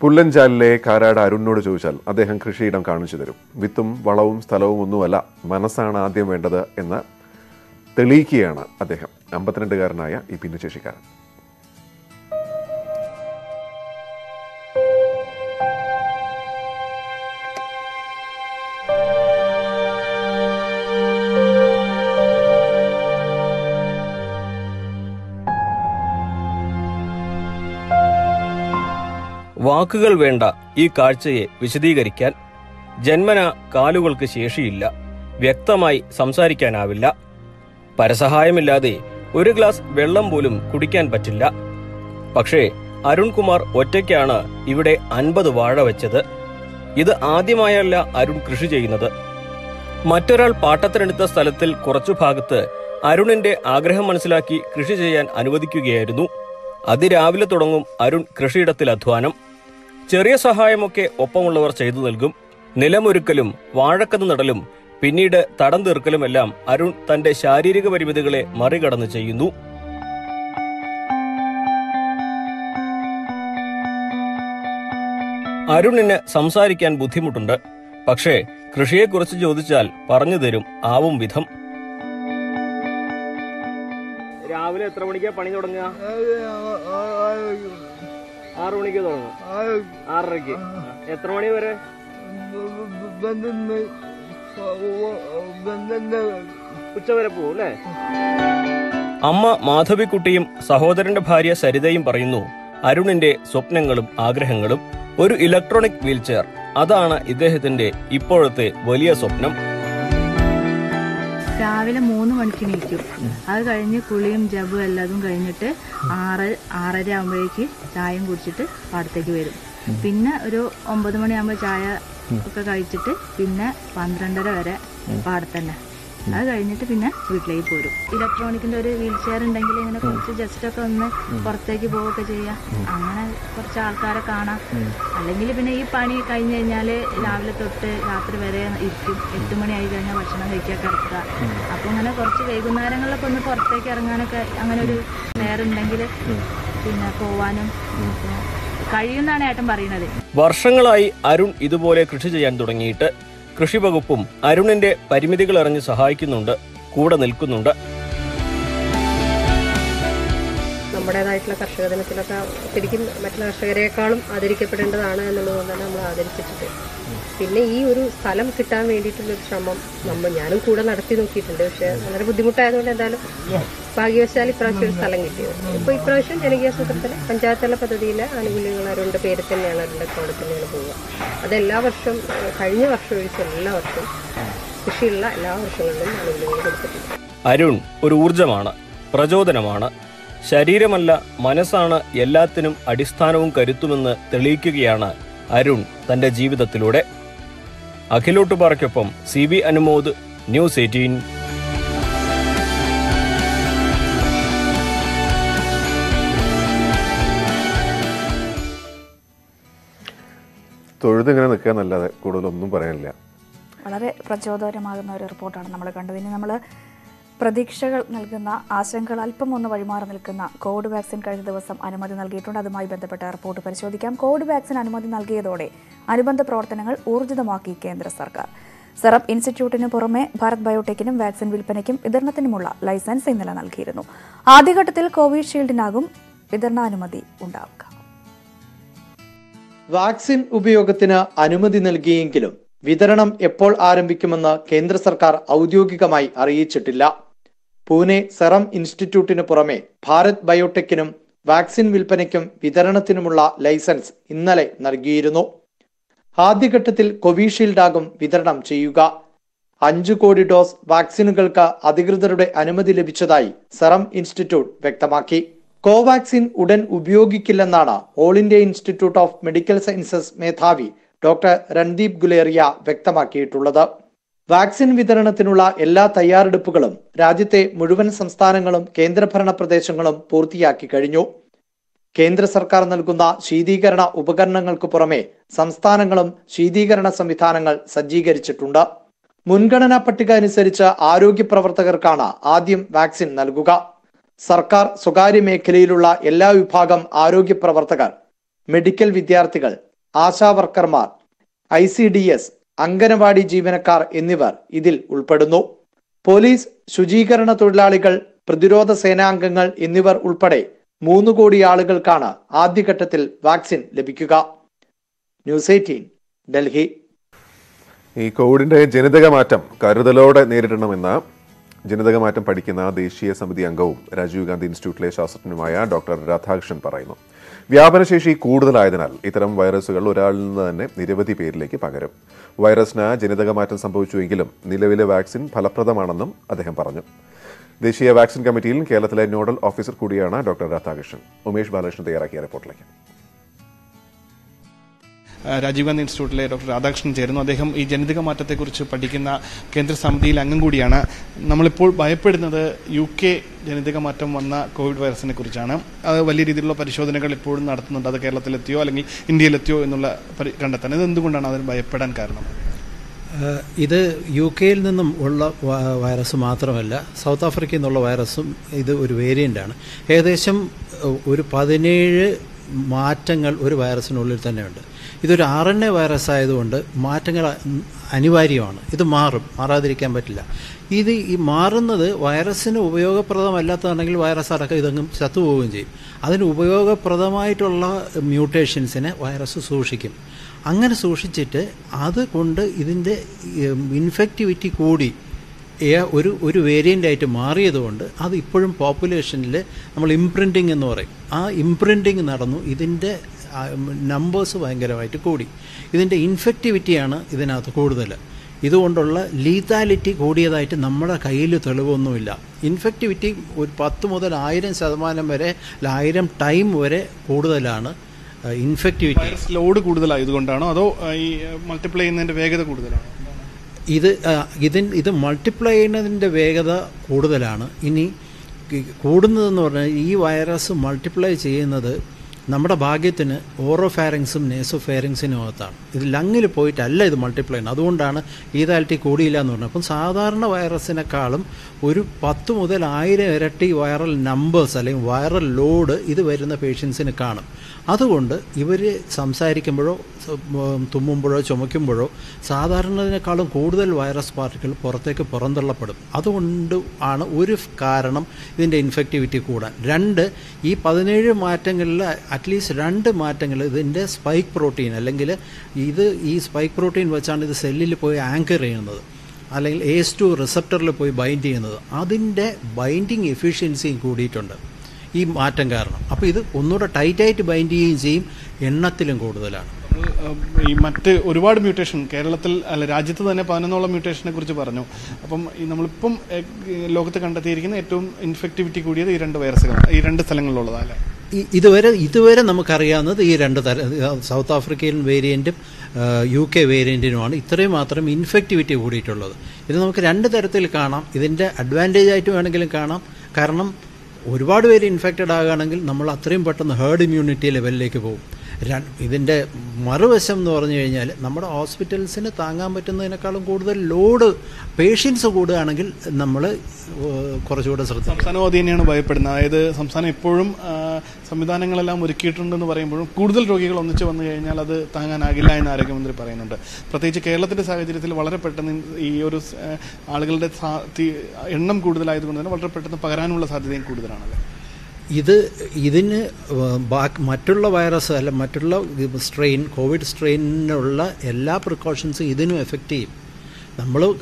പുല്ലഞ്ചാലിലെ കാരാട് അരുണിനോട് ചോദിച്ചാൽ അദ്ദേഹം കൃഷിയിടം കാണിച്ചു തരും. വിത്തും വളവും സ്ഥലവും ഒന്നുമല്ല മനസ്സാണ് ആദ്യം വേണ്ടത് എന്ന് തെളിയിക്കുകയാണ് അദ്ദേഹം. അമ്പത്തിരണ്ടുകാരനായ ഈ ഭിന്നശേഷിക്കാരൻ. വാക്കുകൾ വേണ്ട ഈ കാഴ്ചയെ വിശദീകരിക്കാൻ ജന്മന കാലുകൾക്ക് ശേഷിയില്ല. വ്യക്തമായി സംസാരിക്കാനാവില്ല. പരസഹായമില്ലാതെ ഒരു ഗ്ലാസ് വെള്ളം പോലും കുടിക്കാൻ പറ്റില്ല. പക്ഷേ അരുൺകുമാർ ഒറ്റയ്ക്കാണ് ഇവിടെ അൻപത് വാഴ വെച്ചത്. ഇത് ആദ്യമായല്ല അരുൺ കൃഷി ചെയ്യുന്നത്. മറ്റൊരാൾ പാട്ടത്തിനെടുത്ത സ്ഥലത്തിൽ കുറച്ചു ഭാഗത്ത് അരുണിന്റെ ആഗ്രഹം മനസ്സിലാക്കി കൃഷി ചെയ്യാൻ അനുവദിക്കുകയായിരുന്നു. അതിരാവിലെ തുടങ്ങും അരുൺ കൃഷിയിടത്തിൽ അധ്വാനം. ചെറിയ സഹായമൊക്കെ ഒപ്പമുള്ളവർ ചെയ്തു നൽകും നിലമൊരുക്കലും വാഴക്കന്ന് നടലും പിന്നീട് തടം തീർക്കലുമെല്ലാം അരുൺ തന്റെ ശാരീരിക പരിമിതികളെ മറികടന്ന് ചെയ്യുന്നു അരുണിന് സംസാരിക്കാൻ ബുദ്ധിമുട്ടുണ്ട് പക്ഷേ കൃഷിയെക്കുറിച്ച് ചോദിച്ചാൽ പറഞ്ഞു തരും ആവും വിധം രാവിലെ എത്ര മണിക്കാ പണി തുടങ്ങുക ആറു മണിക്ക് തുടങ്ങും. ആറരക്ക് എത്ര മണി വരെ? ഉച്ച വരെ പോകും അല്ലേ? അമ്മ മാധവിക്കുട്ടിയും സഹോദരന്റെ ഭാര്യ സരിതയും പറയുന്നു അരുണിന്റെ സ്വപ്നങ്ങളും ആഗ്രഹങ്ങളും ഒരു ഇലക്ട്രോണിക് വീൽചെയർ. അതാണ് ഇദ്ദേഹത്തിന്റെ ഇപ്പോഴത്തെ വലിയ സ്വപ്നം. രാവിലെ മൂന്ന് മണിക്ക് നീക്കും അത് കഴിഞ്ഞ് കുളിയും ജബും എല്ലാതും കഴിഞ്ഞിട്ട് ആറ് ആറര ആകുമ്പോഴേക്ക് ചായയും കുടിച്ചിട്ട് പാടത്തേക്ക് വരും. പിന്നെ ഒരു ഒമ്പത് മണിയാകുമ്പോൾ ചായ ഒക്കെ കഴിച്ചിട്ട് പിന്നെ പന്ത്രണ്ടര വരെ പാടത്തന്നെ. അത് കഴിഞ്ഞിട്ട് പിന്നെ വീട്ടിലേക്ക് പോരും. ഇലക്ട്രോണിക്കിന്റെ ഒരു വീൽ ചെയർ ഉണ്ടെങ്കിൽ ഇങ്ങനെ കുറച്ച് ജസ്റ്റ് ഒക്കെ ഒന്ന് പുറത്തേക്ക് പോവുകയൊക്കെ ചെയ്യാം. അങ്ങനെ കുറച്ച് ആൾക്കാരെ കാണാം. അല്ലെങ്കിൽ പിന്നെ ഈ പണി കഴിഞ്ഞ് കഴിഞ്ഞാൽ രാവിലെ തൊട്ട് രാത്രി വരെ ഇരിക്കും. എട്ട് മണി ആയി കഴിഞ്ഞാൽ ഭക്ഷണം കഴിക്കാൻ കിടക്കുക. അപ്പൊ അങ്ങനെ കുറച്ച് വൈകുന്നേരങ്ങളിലൊക്കെ ഒന്ന് പുറത്തേക്ക് ഇറങ്ങാനൊക്കെ അങ്ങനെ ഒരു നേരുണ്ടെങ്കിൽ പിന്നെ പോവാനും കഴിയുന്നാണ് ഏട്ടൻ പറയുന്നത്. വർഷങ്ങളായി അരുൺ ഇതുപോലെ കൃഷി ചെയ്യാൻ തുടങ്ങിയിട്ട് കൃഷി വകുപ്പും അരുണിന്റെ പരിമിതികൾ അറിഞ്ഞ് സഹായിക്കുന്നുണ്ട് കൂടെ നിൽക്കുന്നുണ്ട്. നമ്മുടേതായിട്ടുള്ള കർഷക ദിനത്തിലൊക്കെ ശരിക്കും മറ്റു കർഷകരെക്കാളും ആദരിക്കപ്പെടേണ്ടതാണ് എന്നുള്ളതുകൊണ്ടാണ് നമ്മൾ ആദരിച്ചിട്ടുണ്ട്. പിന്നെ ഈ ഒരു സ്ഥലം കിട്ടാൻ വേണ്ടിയിട്ടുള്ളൊരു ശ്രമം നമ്മൾ ഞാനും കൂടെ നടത്തി നോക്കിയിട്ടുണ്ട്. പക്ഷെ വളരെ ബുദ്ധിമുട്ടായതുകൊണ്ട് എന്തായാലും ഭാഗ്യവശാൽ ഇപ്രാവശ്യം സ്ഥലം കിട്ടിയത്. ഇപ്പോൾ ഇപ്രാവശ്യം ജനകീയാസൂത്രത്തിൽ പദ്ധതിയിലെ ആനുകൂല്യങ്ങൾ അവരുടെ പേര് തന്നെയാണ് അവരുടെ അക്കൗണ്ടിൽ തന്നെയാണ് പോവുക. അതെല്ലാ വർഷവും കഴിഞ്ഞ വർഷം ഒഴിച്ച് എല്ലാ വർഷവും കൃഷിയുള്ള എല്ലാ വർഷങ്ങളിലും ആനുകൂല്യങ്ങൾ കൊടുത്തിട്ടുണ്ട്. അരുൺ ഒരു ഊർജമാണ് പ്രചോദനമാണ്. ശരീരമല്ല മനസ്സാണ് എല്ലാത്തിനും അടിസ്ഥാനവും കരുത്തുമെന്ന് തെളിയിക്കുകയാണ് അരുൺ തന്റെ ജീവിതത്തിലൂടെ. അഖിലോട്ടുപാറയ്ക്കൊപ്പം C B Anumod news eighteen. തൊഴുതിങ്ങനെ നിൽക്കുക എന്നല്ലാതെ കൂടുതലൊന്നും പറയാനില്ല. വളരെ പ്രചോദനമാകുന്ന ഒരു റിപ്പോർട്ടാണ് നമ്മൾ കണ്ടത്. ഇനി നമ്മൾ പ്രതീക്ഷകൾ നൽകുന്ന ആശങ്കകൾ അല്പം ഒന്ന് വഴിമാറി നിൽക്കുന്ന കോവിഡ് വാക്സിൻ കഴിഞ്ഞ ദിവസം അനുമതി നൽകിയിട്ടുണ്ട്. അതുമായി ബന്ധപ്പെട്ട റിപ്പോർട്ട് പരിശോധിക്കാം. കോവിഡ് വാക്സിൻ അനുമതി നൽകിയതോടെ അനുബന്ധ പ്രവർത്തനങ്ങൾ ഊർജിതമാക്കി കേന്ദ്ര സർക്കാർ. സെറം ഇൻസ്റ്റിറ്റ്യൂട്ടിന് പുറമെ ഭാരത് ബയോടെക്കിനും വാക്സിൻ വിൽപ്പനയ്ക്കും വിതരണത്തിനുമുള്ള ലൈസൻസ് ഇന്നലെ നൽകിയിരുന്നു. ആദ്യഘട്ടത്തിൽ കോവിഷീൽഡിനാകും വിതരണാനുമതി ഉണ്ടാവുക. വാക്സിൻ ഉപയോഗത്തിന് അനുമതി നൽകിയെങ്കിലും വിതരണം എപ്പോൾ ആരംഭിക്കുമെന്ന് കേന്ദ്ര സർക്കാർ ഔദ്യോഗികമായി അറിയിച്ചിട്ടില്ല. പൂനെ സെറം ഇൻസ്റ്റിറ്റ്യൂട്ടിന് പുറമെ ഭാരത് ബയോടെക്കിനും വാക്സിൻ വിൽപ്പനയ്ക്കും വിതരണത്തിനുമുള്ള ലൈസൻസ് ഇന്നലെ നൽകിയിരുന്നു. ആദ്യഘട്ടത്തിൽ കോവിഷീൽഡാകും വിതരണം ചെയ്യുക. അഞ്ചു കോടി ഡോസ് വാക്സിനുകൾക്ക് അധികൃതരുടെ അനുമതി ലഭിച്ചതായി സെറം ഇൻസ്റ്റിറ്റ്യൂട്ട് വ്യക്തമാക്കി. കോവാക്സിൻ ഉടൻ ഉപയോഗിക്കില്ലെന്നാണ് all India institute of medical sciences മേധാവി ഡോക്ടർ രൺദീപ് ഗുലേറിയ വ്യക്തമാക്കിയിട്ടുള്ളത്. വാക്സിൻ വിതരണത്തിനുള്ള എല്ലാ തയ്യാറെടുപ്പുകളും രാജ്യത്തെ മുഴുവൻ സംസ്ഥാനങ്ങളും കേന്ദ്രഭരണ പ്രദേശങ്ങളും പൂർത്തിയാക്കി കഴിഞ്ഞു. കേന്ദ്ര സർക്കാർ നൽകുന്ന ശീതീകരണ ഉപകരണങ്ങൾക്ക് പുറമെ സംസ്ഥാനങ്ങളും ശീതീകരണ സംവിധാനങ്ങൾ സജ്ജീകരിച്ചിട്ടുണ്ട്. മുൻഗണനാ പട്ടിക അനുസരിച്ച് ആരോഗ്യ പ്രവർത്തകർക്കാണ് ആദ്യം വാക്സിൻ നൽകുക. സർക്കാർ സ്വകാര്യ മേഖലയിലുള്ള എല്ലാ വിഭാഗം ആരോഗ്യ പ്രവർത്തകർ മെഡിക്കൽ വിദ്യാർത്ഥികൾ ASHA വർക്കർമാർ I C D S anganwadi ജീവനക്കാർ എന്നിവർ ഇതിൽ ഉൾപ്പെടുന്നു. പോലീസ് ശുചീകരണ തൊഴിലാളികൾ പ്രതിരോധ സേനാംഗങ്ങൾ എന്നിവർ ഉൾപ്പെടെ മൂന്ന് കോടി ആളുകൾക്കാണ് ആദ്യഘട്ടത്തിൽ വാക്സിൻ ലഭിക്കുക. News eighteen Delhi. ഈ കോവിഡിന്റെ ജനിതക മാറ്റം കരുതലോടെ നേരിടണമെന്ന് ജനിതക മാറ്റം പഠിക്കുന്ന ദേശീയ സമിതി അംഗവും രാജീവ് ഗാന്ധി ഇൻസ്റ്റിറ്റ്യൂട്ടിലെ ശാസ്ത്രജ്ഞനുമായ ഡോക്ടർ രാധാകൃഷ്ണൻ പറയുന്നു. വ്യാപനശേഷി കൂടുതലായതിനാൽ ഇത്തരം വൈറസുകൾ ഒരാളിൽ നിന്ന് തന്നെ നിരവധി പേരിലേക്ക് പകരും. വൈറസിന് ജനിതക മാറ്റം സംഭവിച്ചുവെങ്കിലും നിലവിലെ വാക്സിൻ ഫലപ്രദമാണെന്നും അദ്ദേഹം പറഞ്ഞു. ദേശീയ വാക്സിൻ കമ്മിറ്റിയിൽ കേരളത്തിലെ നോഡൽ ഓഫീസർ കൂടിയാണ് ഡോക്ടർ രാധാകൃഷ്ണൻ. ഉമേഷ് ബാലകൃഷ്ണൻ തയ്യാറാക്കിയ റിപ്പോർട്ടിലേക്ക്. രാജീവ് ഗാന്ധി ഇൻസ്റ്റിറ്റ്യൂട്ടിലെ ഡോക്ടർ രാധാകൃഷ്ണൻ ചേരുന്നു. അദ്ദേഹം ഈ ജനിതക മാറ്റത്തെക്കുറിച്ച് പഠിക്കുന്ന കേന്ദ്ര സമിതിയിൽ അംഗം കൂടിയാണ്. നമ്മളിപ്പോൾ ഭയപ്പെടുന്നത് യു കെ ജനിതക മാറ്റം വന്ന കോവിഡ് വൈറസിനെ കുറിച്ചാണ്. അത് വലിയ രീതിയിലുള്ള പരിശോധനകൾ ഇപ്പോഴും നടത്തുന്നുണ്ട്. അത് കേരളത്തിലെത്തിയോ അല്ലെങ്കിൽ ഇന്ത്യയിലെത്തിയോ എന്നുള്ള കണ്ടെത്താൻ. ഇത് എന്തുകൊണ്ടാണ് അതിന് ഭയപ്പെടാൻ കാരണം? ഇത് യു കെയിൽ നിന്നും ഉള്ള വൈറസ് മാത്രമല്ല സൗത്ത് ആഫ്രിക്കയിൽ നിന്നുള്ള വൈറസും ഇത് ഒരു വേരിയന്റാണ് ഏകദേശം ഒരു പതിനേഴ് മാറ്റങ്ങൾ ഒരു വൈറസിനുള്ളിൽ തന്നെയുണ്ട്. ഇതൊരു ആർ എൻ എ വൈറസ് ആയതുകൊണ്ട് മാറ്റങ്ങൾ അനിവാര്യമാണ്. ഇത് മാറും. മാറാതിരിക്കാൻ പറ്റില്ല. ഇത് ഈ മാറുന്നത് വൈറസിന് ഉപയോഗപ്രദമല്ലാത്തതാണെങ്കിൽ വൈറസ് അടക്കം ഇതങ്ങും ചത്തുപോവുകയും ചെയ്യും. അതിന് ഉപയോഗപ്രദമായിട്ടുള്ള മ്യൂട്ടേഷൻസിനെ വൈറസ് സൂക്ഷിക്കും. അങ്ങനെ സൂക്ഷിച്ചിട്ട് അതുകൊണ്ട് ഇതിന്റെ ഇൻഫെക്റ്റിവിറ്റി കൂടി ഒരു ഒരു വേരിയന്റായിട്ട് മാറിയതുകൊണ്ട് അത് ഇപ്പോഴും പോപ്പുലേഷനിൽ നമ്മൾ ഇംപ്രിന്റിങ് എന്ന് പറയും. ആ ഇംപ്രിന്റിങ് നടന്നു. ഇതിന്റെ നമ്പേഴ്സ് ഭയങ്കരമായിട്ട് കൂടി. ഇതിന്റെ ഇൻഫെക്റ്റിവിറ്റിയാണ് ഇതിനകത്ത് കൂടുതൽ. ഇതുകൊണ്ടുള്ള ലീതാലിറ്റി കൂടിയതായിട്ട് നമ്മുടെ കയ്യിൽ തെളിവൊന്നുമില്ല. ഇൻഫെക്റ്റിവിറ്റി ഒരു പത്ത് മുതൽ ആയിരം ശതമാനം വരെ അല്ല ആയിരം ടൈം വരെ കൂടുതലാണ് ഇൻഫെക്റ്റിവിറ്റി ലോഡ് കൂടുതലായതുകൊണ്ടാണോ? അതോ ഈ മൾട്ടിപ്ലൈ ചെയ്യുന്നതിന്റെ വേഗത കൂടുതലാണോ? ഇത് ഇതിന് ഇതിൻ ഇത് മൾട്ടിപ്ലൈ ചെയ്യുന്നതിന്റെ വേഗത കൂടുതലാണ്. ഇനി കൂടുന്നതെന്ന് പറഞ്ഞാൽ ഈ വൈറസ് മൾട്ടിപ്ലൈ ചെയ്യുന്നത് നമ്മുടെ ഭാഗ്യത്തിന് ഓറോ ഫാരിങ്സും നേസോ ഫാരിങ്സിനും അകത്താണ്. ഇത് ലങ്ങിൽ പോയിട്ടല്ല ഇത് മൾട്ടിപ്ലൈ ചെയ്യുന്നത്. അതുകൊണ്ടാണ് ഈതാലിറ്റി കൂടിയില്ല എന്ന് പറഞ്ഞത്. അപ്പം സാധാരണ വൈറസിനേക്കാളും ഒരു പത്ത് മുതൽ ആയിരം ഇരട്ടി വൈറൽ നമ്പേഴ്സ് അല്ലെങ്കിൽ വൈറൽ ലോഡ് ഇത് വരുന്ന പേഷ്യൻസിന് കാണും. അതുകൊണ്ട് ഇവർ സംസാരിക്കുമ്പോഴോ തുമ്മുമ്പോഴോ ചുമയ്ക്കുമ്പോഴോ സാധാരണതിനേക്കാളും കൂടുതൽ വൈറസ് പാർട്ടിക്കിൾ പുറത്തേക്ക് പുറന്തള്ളപ്പെടും. അതുകൊണ്ട് ആണ് ഒരു കാരണം ഇതിന്റെ ഇൻഫെക്റ്റിവിറ്റി കൂടാൻ. രണ്ട് ഈ പതിനേഴ് മാറ്റങ്ങളിൽ അറ്റ്ലീസ്റ്റ് രണ്ട് മാറ്റങ്ങൾ ഇതിന്റെ സ്പൈക്ക് പ്രോട്ടീൻ അല്ലെങ്കിൽ ഇത് ഈ സ്പൈക്ക് പ്രോട്ടീൻ വെച്ചാണ് ഇത് സെല്ലിൽ പോയി ആങ്കർ ചെയ്യുന്നത്. അല്ലെങ്കിൽ എസ് ടു റിസപ്റ്ററിൽ പോയി ബൈൻഡ് ചെയ്യുന്നത്. അതിന്റെ ബൈൻഡിങ് എഫിഷ്യൻസിയും കൂടിയിട്ടുണ്ട്. ഈ മാറ്റം കാരണം. അപ്പോൾ ഇത് ഒന്നുകൂടെ ടൈറ്റായിട്ട് ബൈൻഡ് ചെയ്യുകയും ചെയ്യും. എണ്ണത്തിലും കൂടുതലാണ്. ഈ മറ്റ് ഒരുപാട് മ്യൂട്ടേഷൻ കേരളത്തിൽ അല്ല രാജ്യത്ത് തന്നെ പതിനൊന്നോളം മ്യൂട്ടേഷനെ കുറിച്ച് പറഞ്ഞു. അപ്പം ഈ നമ്മളിപ്പം ലോകത്ത് കണ്ടെത്തിയിരിക്കുന്ന ഏറ്റവും ഇൻഫെക്ടിവിറ്റി കൂടിയത് ഈ രണ്ട് വൈറസുകൾ ഈ രണ്ട് ഈ- ഇതുവരെ ഇതുവരെ നമുക്കറിയാവുന്നത് ഈ രണ്ട് തര സൗത്ത് ആഫ്രിക്കൻ വേരിയന്റും യു കെ വേരിയന്റിനുമാണ് ഇത്രയും മാത്രം ഇൻഫെക്ടിവിറ്റി കൂടിയിട്ടുള്ളത്. ഇത് നമുക്ക് രണ്ട് തരത്തിൽ കാണാം. ഇതിന്റെ അഡ്വാന്റേജ് ആയിട്ട് വേണമെങ്കിലും കാണാം. കാരണം ഒരുപാട് പേര് ഇൻഫെക്റ്റഡ് ആകുകയാണെങ്കിൽ നമ്മൾ അത്രയും പെട്ടെന്ന് ഹേർഡ് ഇമ്മ്യൂണിറ്റി ലെവലിലേക്ക് പോകും. ഇതിന്റെ മറുവശം എന്ന് പറഞ്ഞു കഴിഞ്ഞാൽ നമ്മുടെ ഹോസ്പിറ്റൽസിന് താങ്ങാൻ പറ്റുന്നതിനേക്കാളും കൂടുതൽ ലോഡ് പേഷ്യൻസ് കൂടുകയാണെങ്കിൽ നമ്മൾ കുറച്ചുകൂടെ ശ്രദ്ധ സംസ്ഥാനം അത് തന്നെയാണ് ഭയപ്പെടുന്നത്. അതായത് സംസ്ഥാനം എപ്പോഴും സംവിധാനങ്ങളെല്ലാം ഒരുക്കിയിട്ടുണ്ടെന്ന് പറയുമ്പോഴും കൂടുതൽ രോഗികൾ ഒന്നിച്ച് വന്നു കഴിഞ്ഞാൽ അത് താങ്ങാനാകില്ല എന്ന് ആരോഗ്യമന്ത്രി പറയുന്നുണ്ട്. പ്രത്യേകിച്ച് കേരളത്തിന്റെ സാഹചര്യത്തിൽ വളരെ പെട്ടെന്ന് ഈ ഒരു ആളുകളുടെ എണ്ണം കൂടുതലായതുകൊണ്ട് തന്നെ വളരെ പെട്ടെന്ന് പകരാനുള്ള സാധ്യതയും കൂടുതലാണല്ലേ? ഇത് ഇതിന് ബാക്കി മറ്റുള്ള വൈറസ് അല്ല മറ്റുള്ള സ്ട്രെയിൻ കോവിഡ് സ്ട്രെയിനിനുള്ള എല്ലാ പ്രിക്കോഷൻസും ഇതിനും എഫക്റ്റ് ചെയ്യും. നമ്മൾ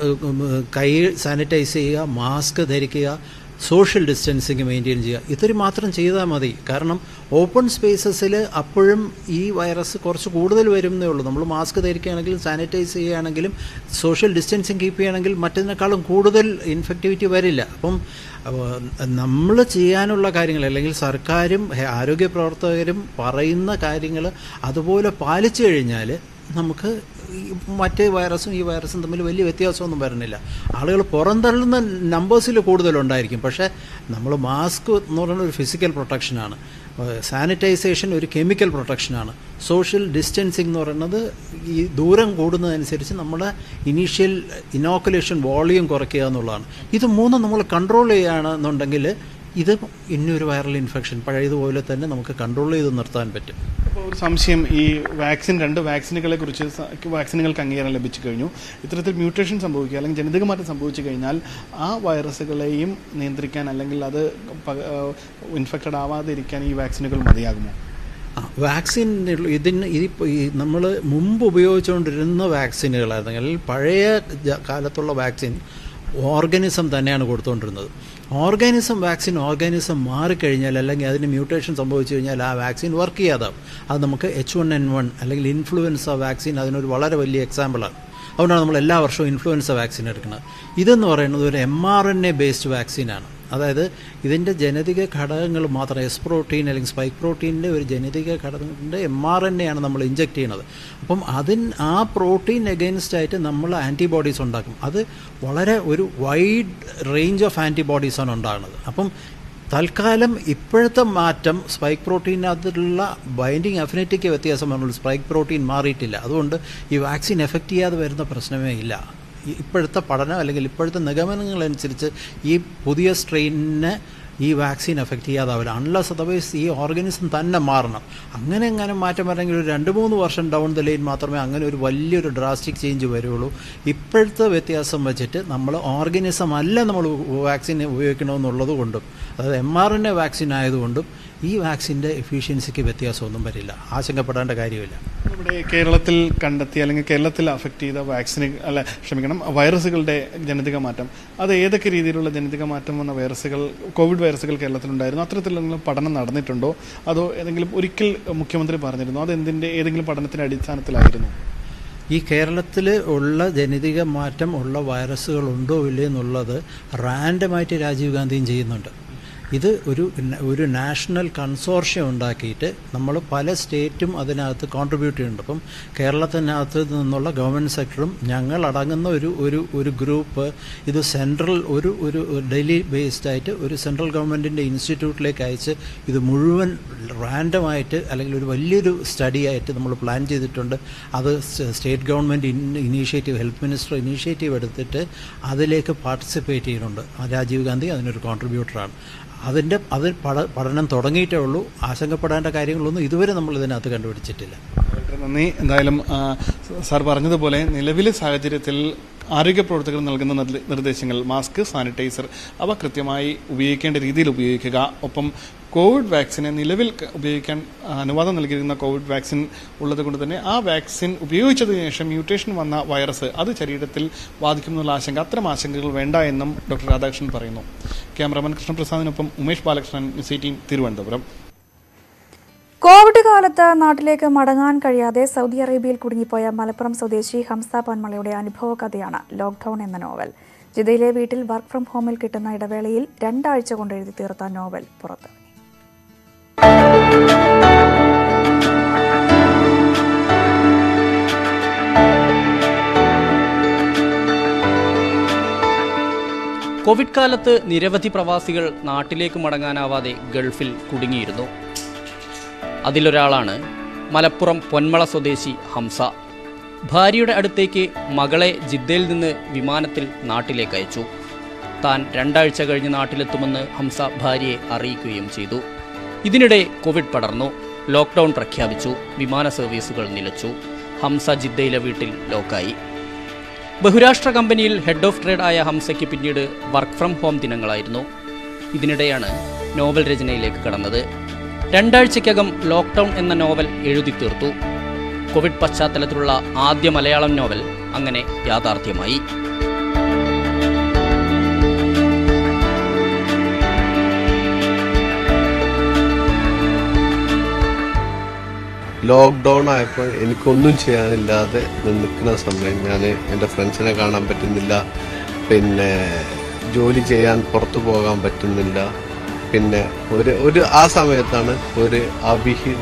കൈ സാനിറ്റൈസ് ചെയ്യുക മാസ്ക് ധരിക്കുക സോഷ്യൽ ഡിസ്റ്റൻസിങ് മെയിന്റെയിൻ ചെയ്യുക. ഇത്രയും മാത്രം ചെയ്താൽ മതി. കാരണം ഓപ്പൺ സ്പേസസിൽ അപ്പോഴും ഈ വൈറസ് കുറച്ച് കൂടുതൽ വരുന്നേ ഉള്ളൂ. നമ്മൾ മാസ്ക് ധരിക്കുകയാണെങ്കിലും സാനിറ്റൈസ് ചെയ്യുകയാണെങ്കിലും സോഷ്യൽ ഡിസ്റ്റൻസിങ് കീപ്പ് ചെയ്യുകയാണെങ്കിൽ മറ്റതിനേക്കാളും കൂടുതൽ ഇൻഫെക്റ്റിവിറ്റി വരില്ല. അപ്പം നമ്മൾ ചെയ്യാനുള്ള കാര്യങ്ങൾ അല്ലെങ്കിൽ സർക്കാരും ആരോഗ്യ പ്രവർത്തകരും പറയുന്ന കാര്യങ്ങൾ അതുപോലെ പാലിച്ചു കഴിഞ്ഞാൽ നമുക്ക് മറ്റേ വൈറസും ഈ വൈറസും തമ്മിൽ വലിയ വ്യത്യാസമൊന്നും വരുന്നില്ല. ആളുകൾ പുറന്തള്ളുന്ന നമ്പേഴ്സിൽ കൂടുതലുണ്ടായിരിക്കും. പക്ഷേ നമ്മൾ മാസ്ക് എന്ന് പറയുന്നത് ഒരു ഫിസിക്കൽ പ്രൊട്ടക്ഷനാണ് സാനിറ്റൈസേഷൻ ഒരു കെമിക്കൽ പ്രൊട്ടക്ഷനാണ് സോഷ്യൽ ഡിസ്റ്റൻസിങ് എന്ന് പറയുന്നത് ഈ ദൂരം കൂടുന്നതനുസരിച്ച് നമ്മുടെ ഇനീഷ്യൽ ഇനോക്കുലേഷൻ വോളിയം കുറയ്ക്കുക എന്നുള്ളതാണ്. ഇത് മൂന്നും നമ്മൾ കൺട്രോൾ ചെയ്യുകയാണെന്നുണ്ടെങ്കിൽ ഇത് ഇനിയൊരു വൈറൽ ഇൻഫെക്ഷൻ പഴയതുപോലെ തന്നെ നമുക്ക് കൺട്രോൾ ചെയ്ത് നിർത്താൻ പറ്റും. അപ്പോൾ ഒരു സംശയം ഈ വാക്സിൻ രണ്ട് വാക്സിനുകളെ കുറിച്ച് വാക്സിനുകൾക്ക് അംഗീകാരം ലഭിച്ചു കഴിഞ്ഞു. ഇത്തരത്തിൽ മ്യൂട്ടേഷൻ സംഭവിക്കുക അല്ലെങ്കിൽ ജനിതക മാറ്റം സംഭവിച്ചു കഴിഞ്ഞാൽ ആ വൈറസുകളെയും നിയന്ത്രിക്കാൻ അല്ലെങ്കിൽ അത് ഇൻഫെക്റ്റഡ് ആവാതെ ഇരിക്കാൻ ഈ വാക്സിനുകൾ മതിയാകുമോ? വാക്സിൻ ഇതിന് ഇതിപ്പോൾ ഈ നമ്മൾ മുമ്പ് ഉപയോഗിച്ചുകൊണ്ടിരുന്ന വാക്സിനുകളായിരുന്നെങ്കിൽ പഴയ കാലത്തുള്ള വാക്സിൻ ഓർഗനിസം തന്നെയാണ് കൊടുത്തുകൊണ്ടിരുന്നത്. ഓർഗാനിസം വാക്സിൻ ഓർഗാനിസം മാറിക്കഴിഞ്ഞാൽ അല്ലെങ്കിൽ അതിന് മ്യൂട്ടേഷൻ സംഭവിച്ചു കഴിഞ്ഞാൽ ആ വാക്സിൻ വർക്ക് ചെയ്യാതാവും. അത് നമുക്ക് എച്ച് വൺ എൻ വൺ അല്ലെങ്കിൽ ഇൻഫ്ലുവൻസ വാക്സിൻ അതിനൊരു വളരെ വലിയ എക്സാമ്പിളാണ് അതുകൊണ്ടാണ് നമ്മൾ എല്ലാ വർഷവും ഇൻഫ്ലുവൻസ വാക്സിൻ എടുക്കുന്നത്. ഇതെന്ന് പറയുന്നത് ഒരു M R N A based വാക്സിനാണ് അതായത് ഇതിന്റെ ജനതിക ഘടകങ്ങൾ മാത്രം എസ് പ്രോട്ടീൻ അല്ലെങ്കിൽ സ്പൈക്ക് പ്രോട്ടീനിന്റെ ഒരു ജനതിക ഘടകത്തിന്റെ എം ആർ എൻ എ ആണ് നമ്മൾ ഇഞ്ചെക്ട് ചെയ്യുന്നത്. അപ്പം അതിന് ആ പ്രോട്ടീൻ എഗെയിൻസ്റ്റ് ആയിട്ട് നമ്മൾ ആന്റിബോഡീസ് ഉണ്ടാക്കും. അത് വളരെ ഒരു വൈഡ് റേഞ്ച് ഓഫ് ആന്റിബോഡീസാണ് ഉണ്ടാകുന്നത്. അപ്പം തൽക്കാലം ഇപ്പോഴത്തെ മാറ്റം സ്പൈക്ക് പ്രോട്ടീനകത്തുള്ള ബൈൻഡിങ് അഫിനിറ്റിക്ക് വ്യത്യാസം വന്നുള്ളൂ സ്പൈക്ക് പ്രോട്ടീൻ മാറിയിട്ടില്ല. അതുകൊണ്ട് ഈ വാക്സിൻ എഫക്റ്റ് ചെയ്യാതെ വരുന്ന പ്രശ്നമേ ഇല്ല. ഇപ്പോഴത്തെ പഠനം അല്ലെങ്കിൽ ഇപ്പോഴത്തെ നിഗമനങ്ങളനുസരിച്ച് ഈ പുതിയ സ്ട്രെയിനിനെ ഈ വാക്സിൻ എഫക്റ്റ് ചെയ്യാതാവില്ല അൺലസ് അതർവൈസ് ഈ ഓർഗനിസം തന്നെ മാറണം. അങ്ങനെ എങ്ങനെ മാറ്റം വരണമെങ്കിൽ ഒരു രണ്ട് മൂന്ന് വർഷം ഡൗൺ ദ ലൈൻ മാത്രമേ അങ്ങനെ ഒരു വലിയൊരു ഡ്രാസ്റ്റിക് ചേഞ്ച് വരുള്ളൂ. ഇപ്പോഴത്തെ വ്യത്യാസം വെച്ചിട്ട് നമ്മൾ ഓർഗനിസം അല്ല നമ്മൾ വാക്സിൻ ഉപയോഗിക്കണമെന്നുള്ളത് കൊണ്ടും അതായത് M R N A vaccine ആയതുകൊണ്ടും ഈ വാക്സിന്റെ എഫിഷ്യൻസിക്ക് വ്യത്യാസമൊന്നും വരില്ല. ആശങ്കപ്പെടേണ്ട കാര്യമില്ല. നമ്മുടെ കേരളത്തിൽ കണ്ടെത്തിയ അല്ലെങ്കിൽ കേരളത്തിൽ അഫക്റ്റ് ചെയ്ത വാക്സിന് അല്ല ക്ഷമിക്കണം വൈറസുകളുടെ ജനിതക മാറ്റം. അത് ഏതൊക്കെ രീതിയിലുള്ള ജനിതക മാറ്റം വന്ന വൈറസുകൾ കോവിഡ് വൈറസുകൾ കേരളത്തിലുണ്ടായിരുന്നു? അത്തരത്തിലെങ്കിലും പഠനം നടന്നിട്ടുണ്ടോ? അതോ ഏതെങ്കിലും ഒരിക്കൽ മുഖ്യമന്ത്രി പറഞ്ഞിരുന്നു? അത് എന്തിന്റെ ഏതെങ്കിലും പഠനത്തിന്റെ അടിസ്ഥാനത്തിലായിരുന്നു? ഈ കേരളത്തിൽ ഉള്ള ജനിതക മാറ്റം ഉള്ള വൈറസുകൾ ഉണ്ടോ ഇല്ലേ എന്നുള്ളത് റാൻഡമായിട്ട് രാജീവ് ഗാന്ധിയും ചെയ്യുന്നുണ്ട്. ഇത് ഒരു ഒരു നാഷണൽ കൺസോർഷ്യം ഉണ്ടാക്കിയിട്ട് നമ്മൾ പല സ്റ്റേറ്റും അതിനകത്ത് കോൺട്രിബ്യൂട്ട് ചെയ്യുന്നുണ്ട്. അപ്പം കേരളത്തിനകത്ത് നിന്നുള്ള ഗവൺമെന്റ് സെക്ടറും ഞങ്ങൾ അടങ്ങുന്ന ഒരു ഒരു ഒരു ഗ്രൂപ്പ് ഇത് സെൻട്രൽ ഒരു ഒരു ഡെയിലി ബേസ്ഡ് ആയിട്ട് ഒരു സെൻട്രൽ ഗവൺമെന്റിന്റെ ഇൻസ്റ്റിറ്റ്യൂട്ടിലേക്ക് അയച്ച് ഇത് മുഴുവൻ റാൻഡമായിട്ട് അല്ലെങ്കിൽ ഒരു വലിയൊരു സ്റ്റഡി ആയിട്ട് നമ്മൾ പ്ലാൻ ചെയ്തിട്ടുണ്ട്. അത് state government initiative health minister initiative എടുത്തിട്ട് അതിലേക്ക് പാർട്ടിസിപ്പേറ്റ് ചെയ്യുന്നുണ്ട്. രാജീവ് ഗാന്ധി അതിനൊരു കോൺട്രിബ്യൂട്ടറാണ് അതിന്റെ അതിൽ പഠ പഠനം തുടങ്ങിയിട്ടേ ഉള്ളൂ. ആശങ്കപ്പെടേണ്ട കാര്യങ്ങളൊന്നും ഇതുവരെ നമ്മൾ ഇതിനകത്ത് കണ്ടുപിടിച്ചിട്ടില്ല. നന്ദി. എന്തായാലും സാർ പറഞ്ഞതുപോലെ നിലവിലെ സാഹചര്യത്തിൽ ആരോഗ്യ പ്രവർത്തകർ നൽകുന്ന നിർദ്ദേശങ്ങൾ മാസ്ക് സാനിറ്റൈസർ അവ കൃത്യമായി ഉപയോഗിക്കേണ്ട രീതിയിൽ ഉപയോഗിക്കുക. ഒപ്പം കോവിഡ് വാക്സിനെ നിലവിൽ ഉപയോഗിക്കാൻ അനുവാദം നൽകിയിരുന്ന കോവിഡ് വാക്സിൻ ഉള്ളത് കൊണ്ട് തന്നെ ആ വാക്സിൻ ഉപയോഗിച്ചതിന് ശേഷം മ്യൂട്ടേഷൻ വന്ന വൈറസ് അത് ശരീരത്തിൽ ബാധിക്കുമെന്നുള്ള ആശങ്ക അത്തരം ആശങ്കകൾ വേണ്ട എന്നും ഡോക്ടർ രാധാകൃഷ്ണൻ പറയുന്നു. ക്യാമറമാൻ കൃഷ്ണപ്രസാദിനൊപ്പം ഉമേഷ് ബാലകൃഷ്ണൻ ന്യൂസ് തിരുവനന്തപുരം. കോവിഡ് കാലത്ത് നാട്ടിലേക്ക് മടങ്ങാൻ കഴിയാതെ സൗദി അറേബ്യയിൽ കുടുങ്ങിപ്പോയ മലപ്പുറം സ്വദേശി ഹംസ പൊന്മളയുടെ അനുഭവ കഥയാണ് ലോക്ക്ഡൌൺ എന്ന നോവൽ. ജിദ്ദയിലെ വീട്ടിൽ വർക്ക് ഫ്രം ഹോമിൽ കിട്ടുന്ന ഇടവേളയിൽ രണ്ടാഴ്ച കൊണ്ട് എഴുതി തീർത്ത നോവൽ പുറത്ത്. കോവിഡ് കാലത്ത് നിരവധി പ്രവാസികൾ നാട്ടിലേക്ക് മടങ്ങാനാവാതെ ഗൾഫിൽ കുടുങ്ങിയിരുന്നു. അതിലൊരാളാണ് മലപ്പുറം പൊന്മള സ്വദേശി ഹംസ. ഭാര്യയുടെ അടുത്തേക്ക് മകളെ ജിദ്ദയിൽ നിന്ന് വിമാനത്തിൽ നാട്ടിലേക്ക് അയച്ചു. താൻ രണ്ടാഴ്ച കഴിഞ്ഞ് നാട്ടിലെത്തുമെന്ന് ഹംസ ഭാര്യയെ അറിയിക്കുകയും ചെയ്തു. ഇതിനിടെ കോവിഡ് പടർന്നു. ലോക്ക്ഡൗൺ പ്രഖ്യാപിച്ചു. വിമാന സർവീസുകൾ നിലച്ചു. ഹംസ ജിദ്ദയിലെ വീട്ടിൽ ലോക്കായി. ബഹുരാഷ്ട്ര കമ്പനിയിൽ ഹെഡ് ഓഫ് ട്രേഡ് ആയ ഹംസയ്ക്ക് പിന്നീട് വർക്ക് ഫ്രം ഹോം ദിനങ്ങളായിരുന്നു. ഇതിനിടെയാണ് നോവൽ രചനയിലേക്ക് കടന്നത്. രണ്ടാഴ്ചയ്ക്കകം ലോക്ക്ഡൗൺ എന്ന നോവൽ എഴുതി തീർത്തു. കോവിഡ് പശ്ചാത്തലത്തിലുള്ള ആദ്യ മലയാളം നോവൽ അങ്ങനെ യാഥാർത്ഥ്യമായി. ലോക്ക്ഡൗൺ ആയപ്പോൾ എനിക്കൊന്നും ചെയ്യാനില്ലാതെ നിൽക്കുന്ന സമയം ഞാൻ എന്റെ ഫ്രണ്ട്സിനെ കാണാൻ പറ്റുന്നില്ല. പിന്നെ ജോലി ചെയ്യാൻ പുറത്തു പോകാൻ പറ്റുന്നില്ല. പിന്നെ ഒരു ഒരു ആ സമയത്താണ് ഒരു അഭിഹി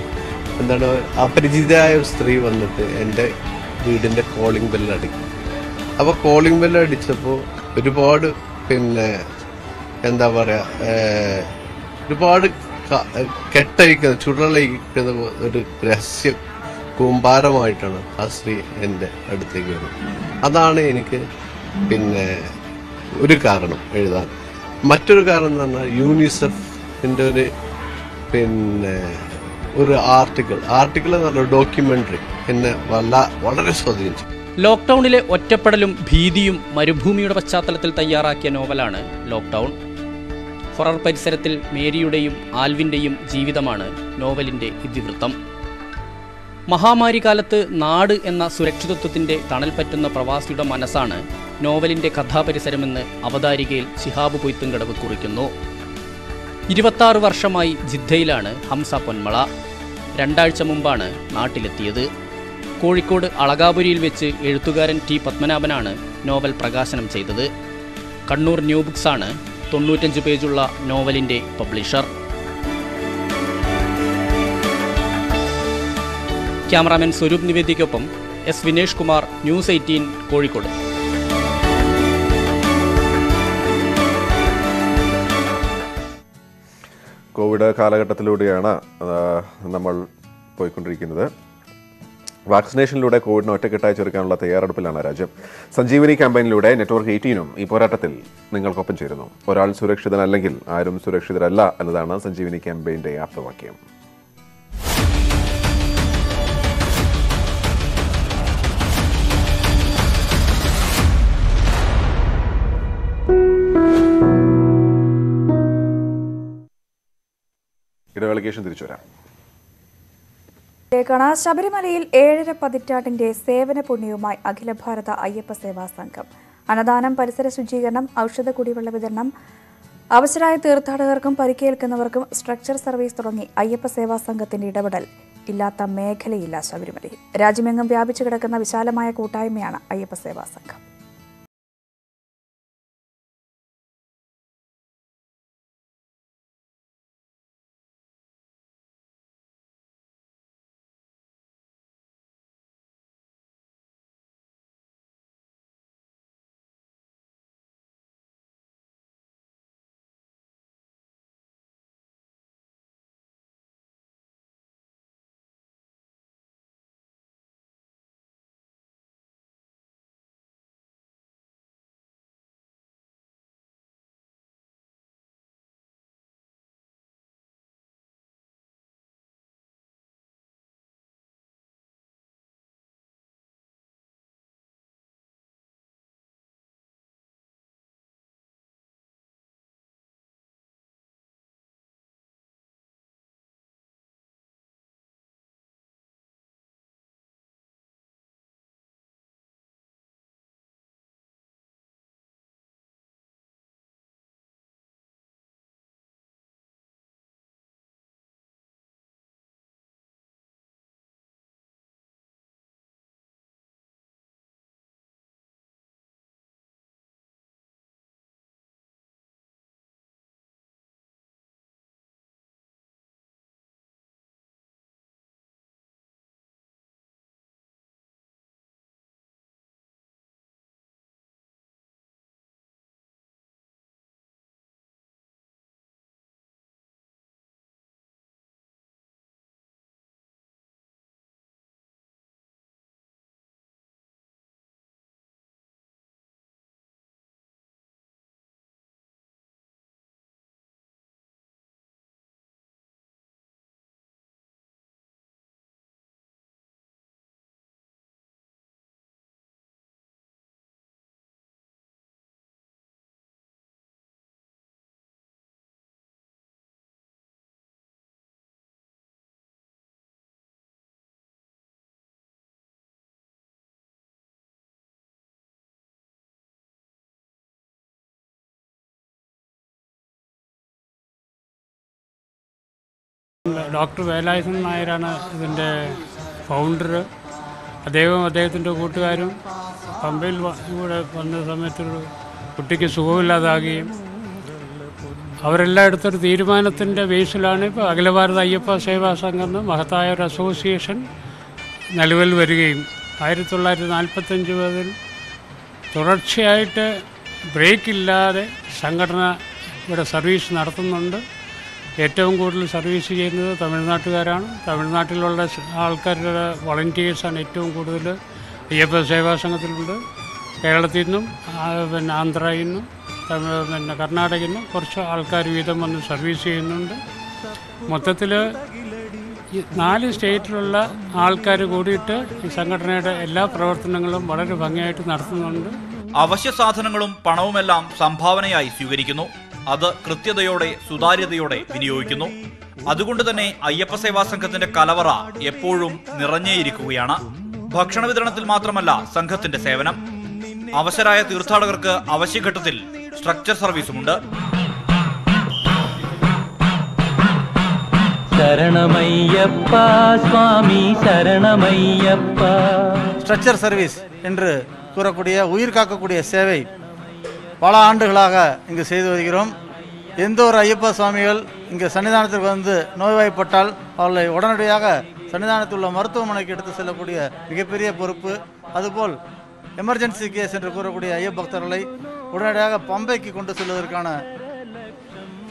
എന്താണ് അപരിചിതയായ ഒരു സ്ത്രീ വന്നിട്ട് എന്റെ വീടിന്റെ കോളിംഗ് ബെല്ല് അടിക്കും. അപ്പോൾ കോളിംഗ് ബെല്ല് അടിച്ചപ്പോൾ ഒരുപാട് പിന്നെ എന്താ പറയുക ഒരുപാട് കെട്ടഴിക്കുന്ന ചുടലയിക്കുന്ന ഒരു രഹസ്യ കൂമ്പാരമായിട്ടാണ് ആ സ്ത്രീ എന്റെ അടുത്തേക്ക് വരുന്നത്. അതാണ് എനിക്ക് പിന്നെ ഒരു കാരണം എഴുതാൻ. മറ്റൊരു കാരണം എന്ന് പറഞ്ഞാൽ യൂണിസെഫിന്റെ ഒരു പിന്നെ ഒരു ആർട്ടിക്കിൾ. ആർട്ടിക്കിൾ എന്ന് പറഞ്ഞ ഡോക്യുമെന്ററി. എന്നെ വല്ല വളരെ സ്വാധീനിച്ചു. ലോക്ക്ഡൌണിലെ ഒറ്റപ്പെടലും ഭീതിയും മരുഭൂമിയുടെ പശ്ചാത്തലത്തിൽ തയ്യാറാക്കിയ നോവലാണ് ലോക്ക്ഡൌൺ. ഹൊറർ പരിസരത്തിൽ മേരിയുടെയും ആൽവിന്റെയും ജീവിതമാണ് നോവലിന്റെ ഇതിവൃത്തം. മഹാമാരി കാലത്ത് നാട് എന്ന സുരക്ഷിതത്വത്തിന്റെ തണൽ പറ്റുന്ന പ്രവാസിയുടെ മനസ്സാണ് നോവലിന്റെ കഥാപരിസരമെന്ന് അവതാരികയിൽ ശിഹാബ് പൊയ്ത്തുംകടവ് കുറിക്കുന്നു. ഇരുപത്താറ് വർഷമായി ജിദ്ദയിലാണ് ഹംസ പൊന്മള. രണ്ടാഴ്ച മുമ്പാണ് നാട്ടിലെത്തിയത്. കോഴിക്കോട് അളകാപുരിയിൽ വെച്ച് എഴുത്തുകാരൻ ടി പത്മനാഭനാണ് നോവൽ പ്രകാശനം ചെയ്തത്. കണ്ണൂർ ന്യൂ ബുക്സാണ് തൊണ്ണൂറ്റഞ്ച് പേജുള്ള നോവലിന്റെ publisher. Cameraman Swaroop നിവേദിക്കൊപ്പം S Vinesh Kumar news eighteen Kozhikode. Covid കാലഘട്ടത്തിലൂടെയാണ് നമ്മൾ പോയിക്കൊണ്ടിരിക്കുന്നത്. വാക്സിനേഷനിലൂടെ കോവിഡിന് ഒറ്റക്കെട്ടായി ചെറുക്കാനുള്ള തയ്യാറെടുപ്പിലാണ് രാജ്യം. സഞ്ജീവനി ക്യാമ്പയിനിലൂടെ നെറ്റ്വർക്ക് എയ്റ്റീനും ഈ പോരാട്ടത്തിൽ നിങ്ങൾക്കൊപ്പം ചേരുന്നു. ഒരാൾ സുരക്ഷിതനല്ലെങ്കിൽ ആരും സുരക്ഷിതരല്ല എന്നതാണ് സഞ്ജീവനി ക്യാമ്പയിന്റെ ആപ്തവാക്യം. ഇടവേളയ്ക്ക് ശേഷം തിരിച്ചു വരാം. ാണ് ശബരിമലയിൽ ഏഴര പതിറ്റാണ്ടിന്റെ സേവന പുണ്യവുമായി അഖില ഭാരത അയ്യപ്പ സേവാ സംഘം. അന്നദാനം പരിസര ശുചീകരണം ഔഷധ കുടിവെള്ള വിതരണം അവശരായ തീർത്ഥാടകർക്കും പരിക്കേൽക്കുന്നവർക്കും സ്ട്രക്ചർ സർവീസ് തുടങ്ങി അയ്യപ്പ സേവാ സംഘത്തിന്റെ ഇടപെടൽ. ഇല്ലാത്ത മേഖലയില്ല ശബരിമലയിൽ. രാജ്യമെങ്ങും വ്യാപിച്ചു കിടക്കുന്ന വിശാലമായ കൂട്ടായ്മയാണ് അയ്യപ്പ സേവാ സംഘം. ഡോക്ടർ വേലായുധൻ നായരാണ് ഇതിന്റെ ഫൗണ്ടർ അദ്ദേഹവും അദ്ദേഹത്തിന്റെ കൂട്ടുകാരും പമ്പയിൽ കൂടെ വന്ന സമയത്തൊരു കുട്ടിക്ക് സുഖമില്ലാതാകുകയും അവരെല്ലാം എടുത്തൊരു തീരുമാനത്തിന്റെ ബേസിലാണ് ഇപ്പോൾ അഖില ഭാരത അയ്യപ്പ സേവാ സംഘം എന്ന മഹത്തായ ഒരു അസോസിയേഷൻ നിലവിൽ വരികയും ആയിരത്തി തൊള്ളായിരത്തി നാൽപ്പത്തഞ്ച് മുതൽ തുടർച്ചയായിട്ട് ബ്രേക്കില്ലാതെ സംഘടന ഇവിടെ സർവീസ് നടത്തുന്നുണ്ട്. ഏറ്റവും കൂടുതൽ സർവീസ് ചെയ്യുന്നത് തമിഴ്നാട്ടുകാരാണ്. തമിഴ്നാട്ടിലുള്ള ആൾക്കാരുടെ വളണ്ടിയേഴ്സാണ് ഏറ്റവും കൂടുതൽ അയ്യപ്പ സേവാ സംഘത്തിലുണ്ട്. കേരളത്തിൽ നിന്നും പിന്നെ ആന്ധ്രയിൽ നിന്നും തമിഴ് പിന്നെ കർണാടകയിൽ നിന്നും കുറച്ച് ആൾക്കാർ വീതം വന്ന് സർവീസ് ചെയ്യുന്നുണ്ട്. മൊത്തത്തിൽ നാല് സ്റ്റേറ്റിലുള്ള ആൾക്കാർ കൂടിയിട്ട് ഈ സംഘടനയുടെ എല്ലാ പ്രവർത്തനങ്ങളും വളരെ ഭംഗിയായിട്ട് നടത്തുന്നുണ്ട്. അവശ്യ സാധനങ്ങളും പണവുമെല്ലാം സംഭാവനയായി സ്വീകരിക്കുന്നു. അത് കൃത്യതയോടെ സുതാര്യതയോടെ വിനിയോഗിക്കുന്നു അതുകൊണ്ട് തന്നെ അയ്യപ്പ സേവാ സംഘത്തിന്റെ കലവറ എപ്പോഴും നിറഞ്ഞേയിരിക്കുകയാണ് ഭക്ഷണ വിതരണത്തിൽ മാത്രമല്ല സംഘത്തിന്റെ സേവനം അവശരായ തീർത്ഥാടകർക്ക് അവശ്യഘട്ടത്തിൽ സ്ട്രക്ചർ സർവീസുമുണ്ട് சரணமையப்பா சுவாமி சரணமையப்பா ஸ்ட்ரக்சர் சர்வீஸ் என்று கூறக்கூடிய உயிர் காக்கக்கூடிய சேவை பல ஆண்டுகளாக இங்கு செய்து வருகிறோம். எந்த ஒரு ஐயப்ப சுவாமிகள் இங்கே சன்னிதானத்திற்கு வந்து நோய்வாய்ப்பட்டால் அவர்களை உடனடியாக சன்னிதானத்தில் உள்ள மருத்துவமனைக்கு எடுத்து செல்லக்கூடிய மிகப்பெரிய பொறுப்பு. அதுபோல் எமர்ஜென்சி கேஸ் என்று கூறக்கூடிய ஐயப்ப பக்தர்களை உடனடியாக பம்பைக்கு கொண்டு செல்வதற்கான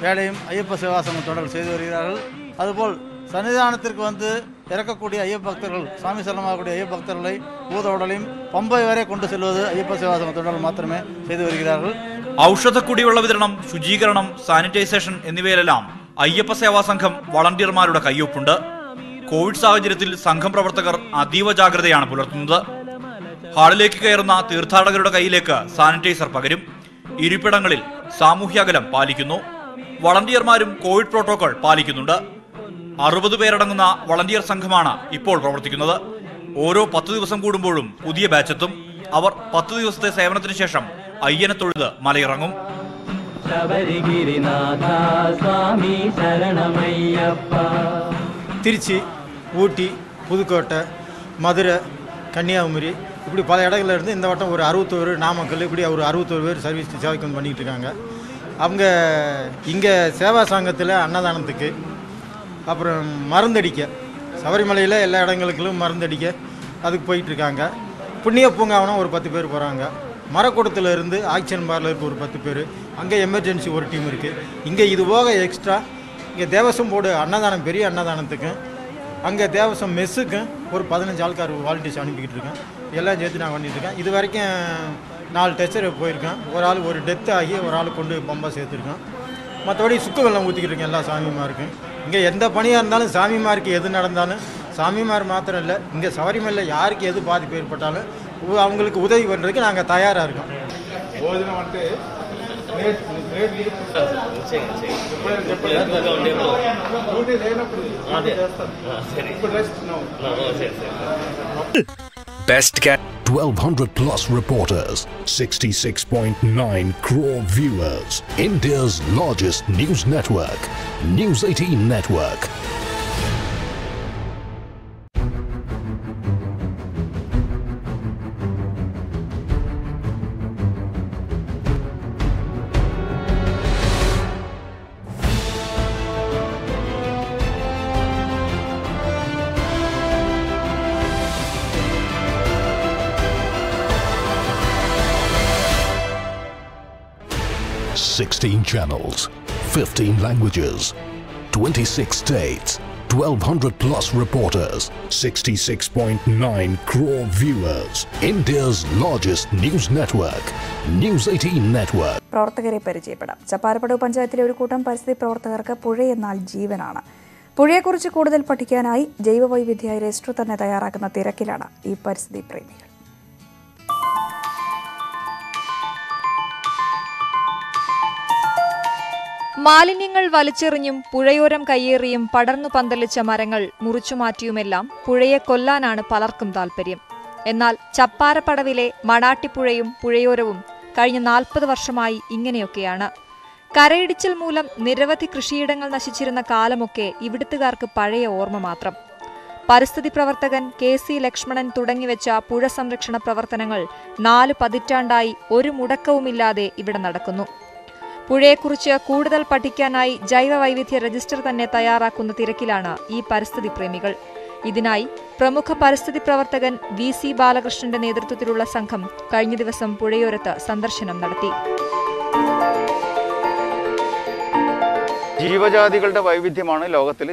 வேலையும் ஐயப்ப சேவா சங்கம் செய்து வருகிறார்கள். அதுபோல் சன்னிதானத்திற்கு வந்து இறக்கக்கூடிய ஐயப்ப பக்தர்கள் சாமி சரணமாகக்கூடிய ஐயப்ப பக்தர்களை பூத உடலையும் பம்பை வரை கொண்டு செல்வது ஐயப்ப சேவா சங்கம் தொடர்கள் മാത്രമേ ചെയ്തു வருகிறார்கள் ഔഷധ കുടിവെള്ള വിതരണം ശുചീകരണം സാനിറ്റൈസേഷൻ എന്നിവയിലെല്ലാം അയ്യപ്പ സേവാ സംഘം വളണ്ടിയർമാരുടെ കയ്യൊപ്പുണ്ട് കോവിഡ് സാഹചര്യത്തിൽ സംഘം പ്രവർത്തകർ അതീവ ജാഗ്രതയാണ് പുലർത്തുന്നത് ഹാളിലേക്ക് കയറുന്ന തീർത്ഥാടകരുടെ കയ്യിലേക്ക് സാനിറ്റൈസർ പകരും ഇരിപ്പിടങ്ങളിൽ സാമൂഹ്യ പാലിക്കുന്നു വളണ്ടിയർമാരും കോവിഡ് പ്രോട്ടോകോൾ പാലിക്കുന്നുണ്ട് അറുപത് പേരടങ്ങുന്ന വളണ്ടിയർ സംഘമാണ് ഇപ്പോൾ പ്രവർത്തിക്കുന്നത് ഓരോ പത്ത് ദിവസം കൂടുമ്പോഴും പുതിയ ബാച്ചെത്തും അവർ പത്ത് ദിവസത്തെ സേവനത്തിന് ശേഷം അയ്യനെ തൊഴുത് മലയിറങ്ങും சபரிகிரிநாத சுவாமி சரணமையப்பா திருச்சி ஊட்டி புதுக்கோட்டை மதுரை கன்னியாகுமரி இப்படி பல இடங்கள்ல இருந்து இந்த வட்டம் ஒரு அறுபத்தோரு நாமக்கல் இப்படி ஒரு அறுபத்தோரு பேர் சர்வீஸ் சேவைக்கு வந்து பண்ணிகிட்டு இருக்காங்க அவங்க இங்கே சேவா சங்கத்தில் அன்னதானத்துக்கு அப்புறம் மருந்தடிக்க. சபரிமலையில் எல்லா இடங்களுக்கும் மருந்தடிக்க அதுக்கு போயிட்டுருக்காங்க. புண்ணிய பூங்காவனம் ஒரு பத்து பேர் போகிறாங்க மரக்கூடத்தில் இருந்து ஆக்சிஜன் பார்லருக்கு ஒரு பத்து பேர். அங்கே எமர்ஜென்சி ஒரு டீம் இருக்குது இங்கே இது போக எக்ஸ்ட்ரா இங்கே தேவசம் போர்டு அன்னதானம் பெரிய அன்னதானத்துக்கும் அங்கே தேவசம் மெஸ்ஸுக்கும் ஒரு பதினஞ்சு ஆள்கார் வாலண்டியர்ஸ் அனுப்பிக்கிட்டு இருக்கேன். எல்லாம் சேர்த்து நான் பண்ணிட்டு இருக்கேன். இது வரைக்கும் நாலு டெஸ்டர் போயிருக்கேன். ஒரு ஆள் ஒரு டெத் ஆகி ஒரு ஆள் கொண்டு பம்பா சேர்த்துருக்கேன். மற்றபடி சுக்கு வெள்ளம் ஊற்றிக்கிட்டு இருக்கேன். எல்லா சாமிமாருக்கும் இங்கே எந்த பணியாக இருந்தாலும் சாமிமாருக்கு எது நடந்தாலும் சாமிமார் மாத்திரம் இல்லை இங்கே சபரிமலையில் யாருக்கு எது பாதிப்பு ஏற்பட்டாலும் உ- அவங்களுக்கு உதவி பண்ணுறதுக்கு நாங்கள் தயாராக இருக்கோம் భోజనం అంటే ప్లేట్ ప్లేట్ డ్యూటీ లేనప్పుడు చేస్తాను ఇప్పుడు rest Best Cat 1200 plus reporters, 66.9 crore viewers, India's largest news network, News 18 Network. Sixteen channels, 15 languages, 26 states, 1200 plus reporters, 66.9 crore viewers, India's largest news network, News 18 Network. പ്രവർത്തകരെ പരിചയപ്പെടാം. ചപ്പാരപ്പടവ് പഞ്ചായത്തിലെ ഒരു കൂട്ടം പരിസ്ഥിതി പ്രവർത്തകർക്ക് പുഴയെന്നാൽ ജീവനാണ്. പുഴയെക്കുറിച്ച് കൂടുതൽ പഠിക്കാനായി ജൈവവൈവിധ്യ രജിസ്റ്റർ തന്നെ തയ്യാറാക്കുന്ന തിരക്കിലാണ് ഈ പരിസ്ഥിതി പ്രേമികൾ. മാലിന്യങ്ങൾ വലിച്ചെറിഞ്ഞും പുഴയോരം കയ്യേറിയും പടർന്നു പന്തലിച്ച മരങ്ങൾ മുറിച്ചുമാറ്റിയുമെല്ലാം പുഴയെ കൊല്ലാനാണ് പലർക്കും താൽപ്പര്യം എന്നാൽ ചപ്പാരപ്പടവിലെ മണാട്ടിപ്പുഴയും പുഴയോരവും കഴിഞ്ഞ നാൽപ്പത് വർഷമായി ഇങ്ങനെയൊക്കെയാണ്. കരയിടിച്ചിൽ മൂലം നിരവധി കൃഷിയിടങ്ങൾ നശിച്ചിരുന്ന കാലമൊക്കെ ഇവിടുത്തുകാർക്ക് പഴയ ഓർമ്മ മാത്രം. പരിസ്ഥിതി പ്രവർത്തകൻ കെ സി ലക്ഷ്മണൻ തുടങ്ങിവെച്ച പുഴ സംരക്ഷണ പ്രവർത്തനങ്ങൾ നാല് പതിറ്റാണ്ടായി ഒരു മുടക്കവുമില്ലാതെ ഇവിടെ നടക്കുന്നു. പുഴയെക്കുറിച്ച് കൂടുതൽ പഠിക്കാനായി ജൈവ വൈവിധ്യ രജിസ്റ്റർ തന്നെ തയ്യാറാക്കുന്ന തിരക്കിലാണ് ഈ പരിസ്ഥിതി പ്രേമികൾ. ഇതിനായി പ്രമുഖ പരിസ്ഥിതി പ്രവർത്തകൻ വി സി ബാലകൃഷ്ണന്റെ നേതൃത്വത്തിലുള്ള സംഘം കഴിഞ്ഞ ദിവസം പുഴയോരത്ത് സന്ദർശനം നടത്തി. ജീവജാതികളുടെ വൈവിധ്യമാണ് ലോകത്തിൽ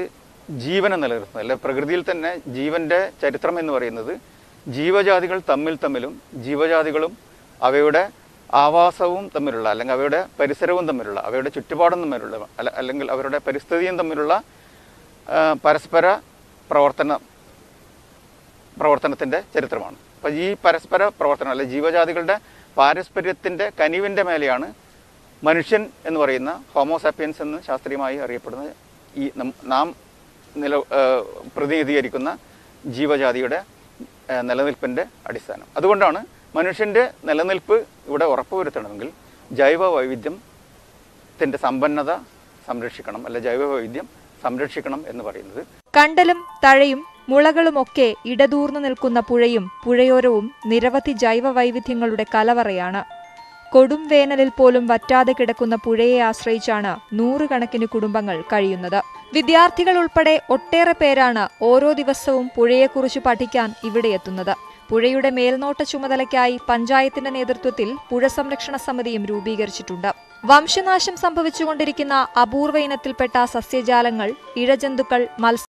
ജീവനെ നിലനിർത്തുന്നത്. അല്ലെ പ്രകൃതിയിൽ തന്നെ ജീവന്റെ ചരിത്രം എന്ന് പറയുന്നത് ജീവജാതികൾ തമ്മിൽ തമ്മിലും ജീവജാതികളും അവയുടെ ആവാസവും തമ്മിലുള്ള അല്ലെങ്കിൽ അവയുടെ പരിസരവും തമ്മിലുള്ള അവയുടെ ചുറ്റുപാടും തമ്മിലുള്ള അല്ല അല്ലെങ്കിൽ അവരുടെ പരിസ്ഥിതിയും തമ്മിലുള്ള പരസ്പര പ്രവർത്തന പ്രവർത്തനത്തിന്റെ ചരിത്രമാണ്. അപ്പോൾ ഈ പരസ്പര പ്രവർത്തനം അല്ലെങ്കിൽ ജീവജാതികളുടെ പാരസ്പര്യത്തിന്റെ കനിവിന്റെ മേലെയാണ് മനുഷ്യൻ എന്ന് പറയുന്ന ഹോമോസാപ്പിയൻസ് എന്ന് ശാസ്ത്രീയമായി അറിയപ്പെടുന്ന ഈ നാം നില പ്രതിനിധീകരിക്കുന്ന ജീവജാതിയുടെ നിലനിൽപ്പിന്റെ അടിസ്ഥാനം. അതുകൊണ്ടാണ് മനുഷ്യന്റെ നിലനിൽപ്പ് ഇവിടെ ഉറപ്പുവരുത്തണമെങ്കിൽ ജൈവ വൈവിധ്യത്തിന്റെ സമ്പന്നത സംരക്ഷിക്കണം അല്ലെ ജൈവ വൈവിധ്യം സംരക്ഷിക്കണം എന്ന് പറയുന്നത്. കണ്ടലും തഴയും മുളകളുമൊക്കെ ഇടതൂർന്നു നിൽക്കുന്ന പുഴയും പുഴയോരവും നിരവധി ജൈവ വൈവിധ്യങ്ങളുടെ കലവറയാണ്. കൊടും വേനലിൽ പോലും വറ്റാതെ കിടക്കുന്ന പുഴയെ ആശ്രയിച്ചാണ് നൂറുകണക്കിന് കുടുംബങ്ങൾ കഴിയുന്നത്. വിദ്യാർത്ഥികൾ ഉൾപ്പെടെ ഒട്ടേറെ പേരാണ് ഓരോ ദിവസവും പുഴയെക്കുറിച്ച് പഠിക്കാൻ ഇവിടെ എത്തുന്നത്. പുഴയുടെ മേൽനോട്ട ചുമതലയ്ക്കായി പഞ്ചായത്തിന്റെ നേതൃത്വത്തിൽ പുഴ സംരക്ഷണ സമിതിയും രൂപീകരിച്ചിട്ടുണ്ട്. വംശനാശം സംഭവിച്ചുകൊണ്ടിരിക്കുന്ന അപൂർവ ഇനത്തിൽപ്പെട്ട സസ്യജാലങ്ങൾ ഇഴജന്തുക്കൾ മത്സ്യ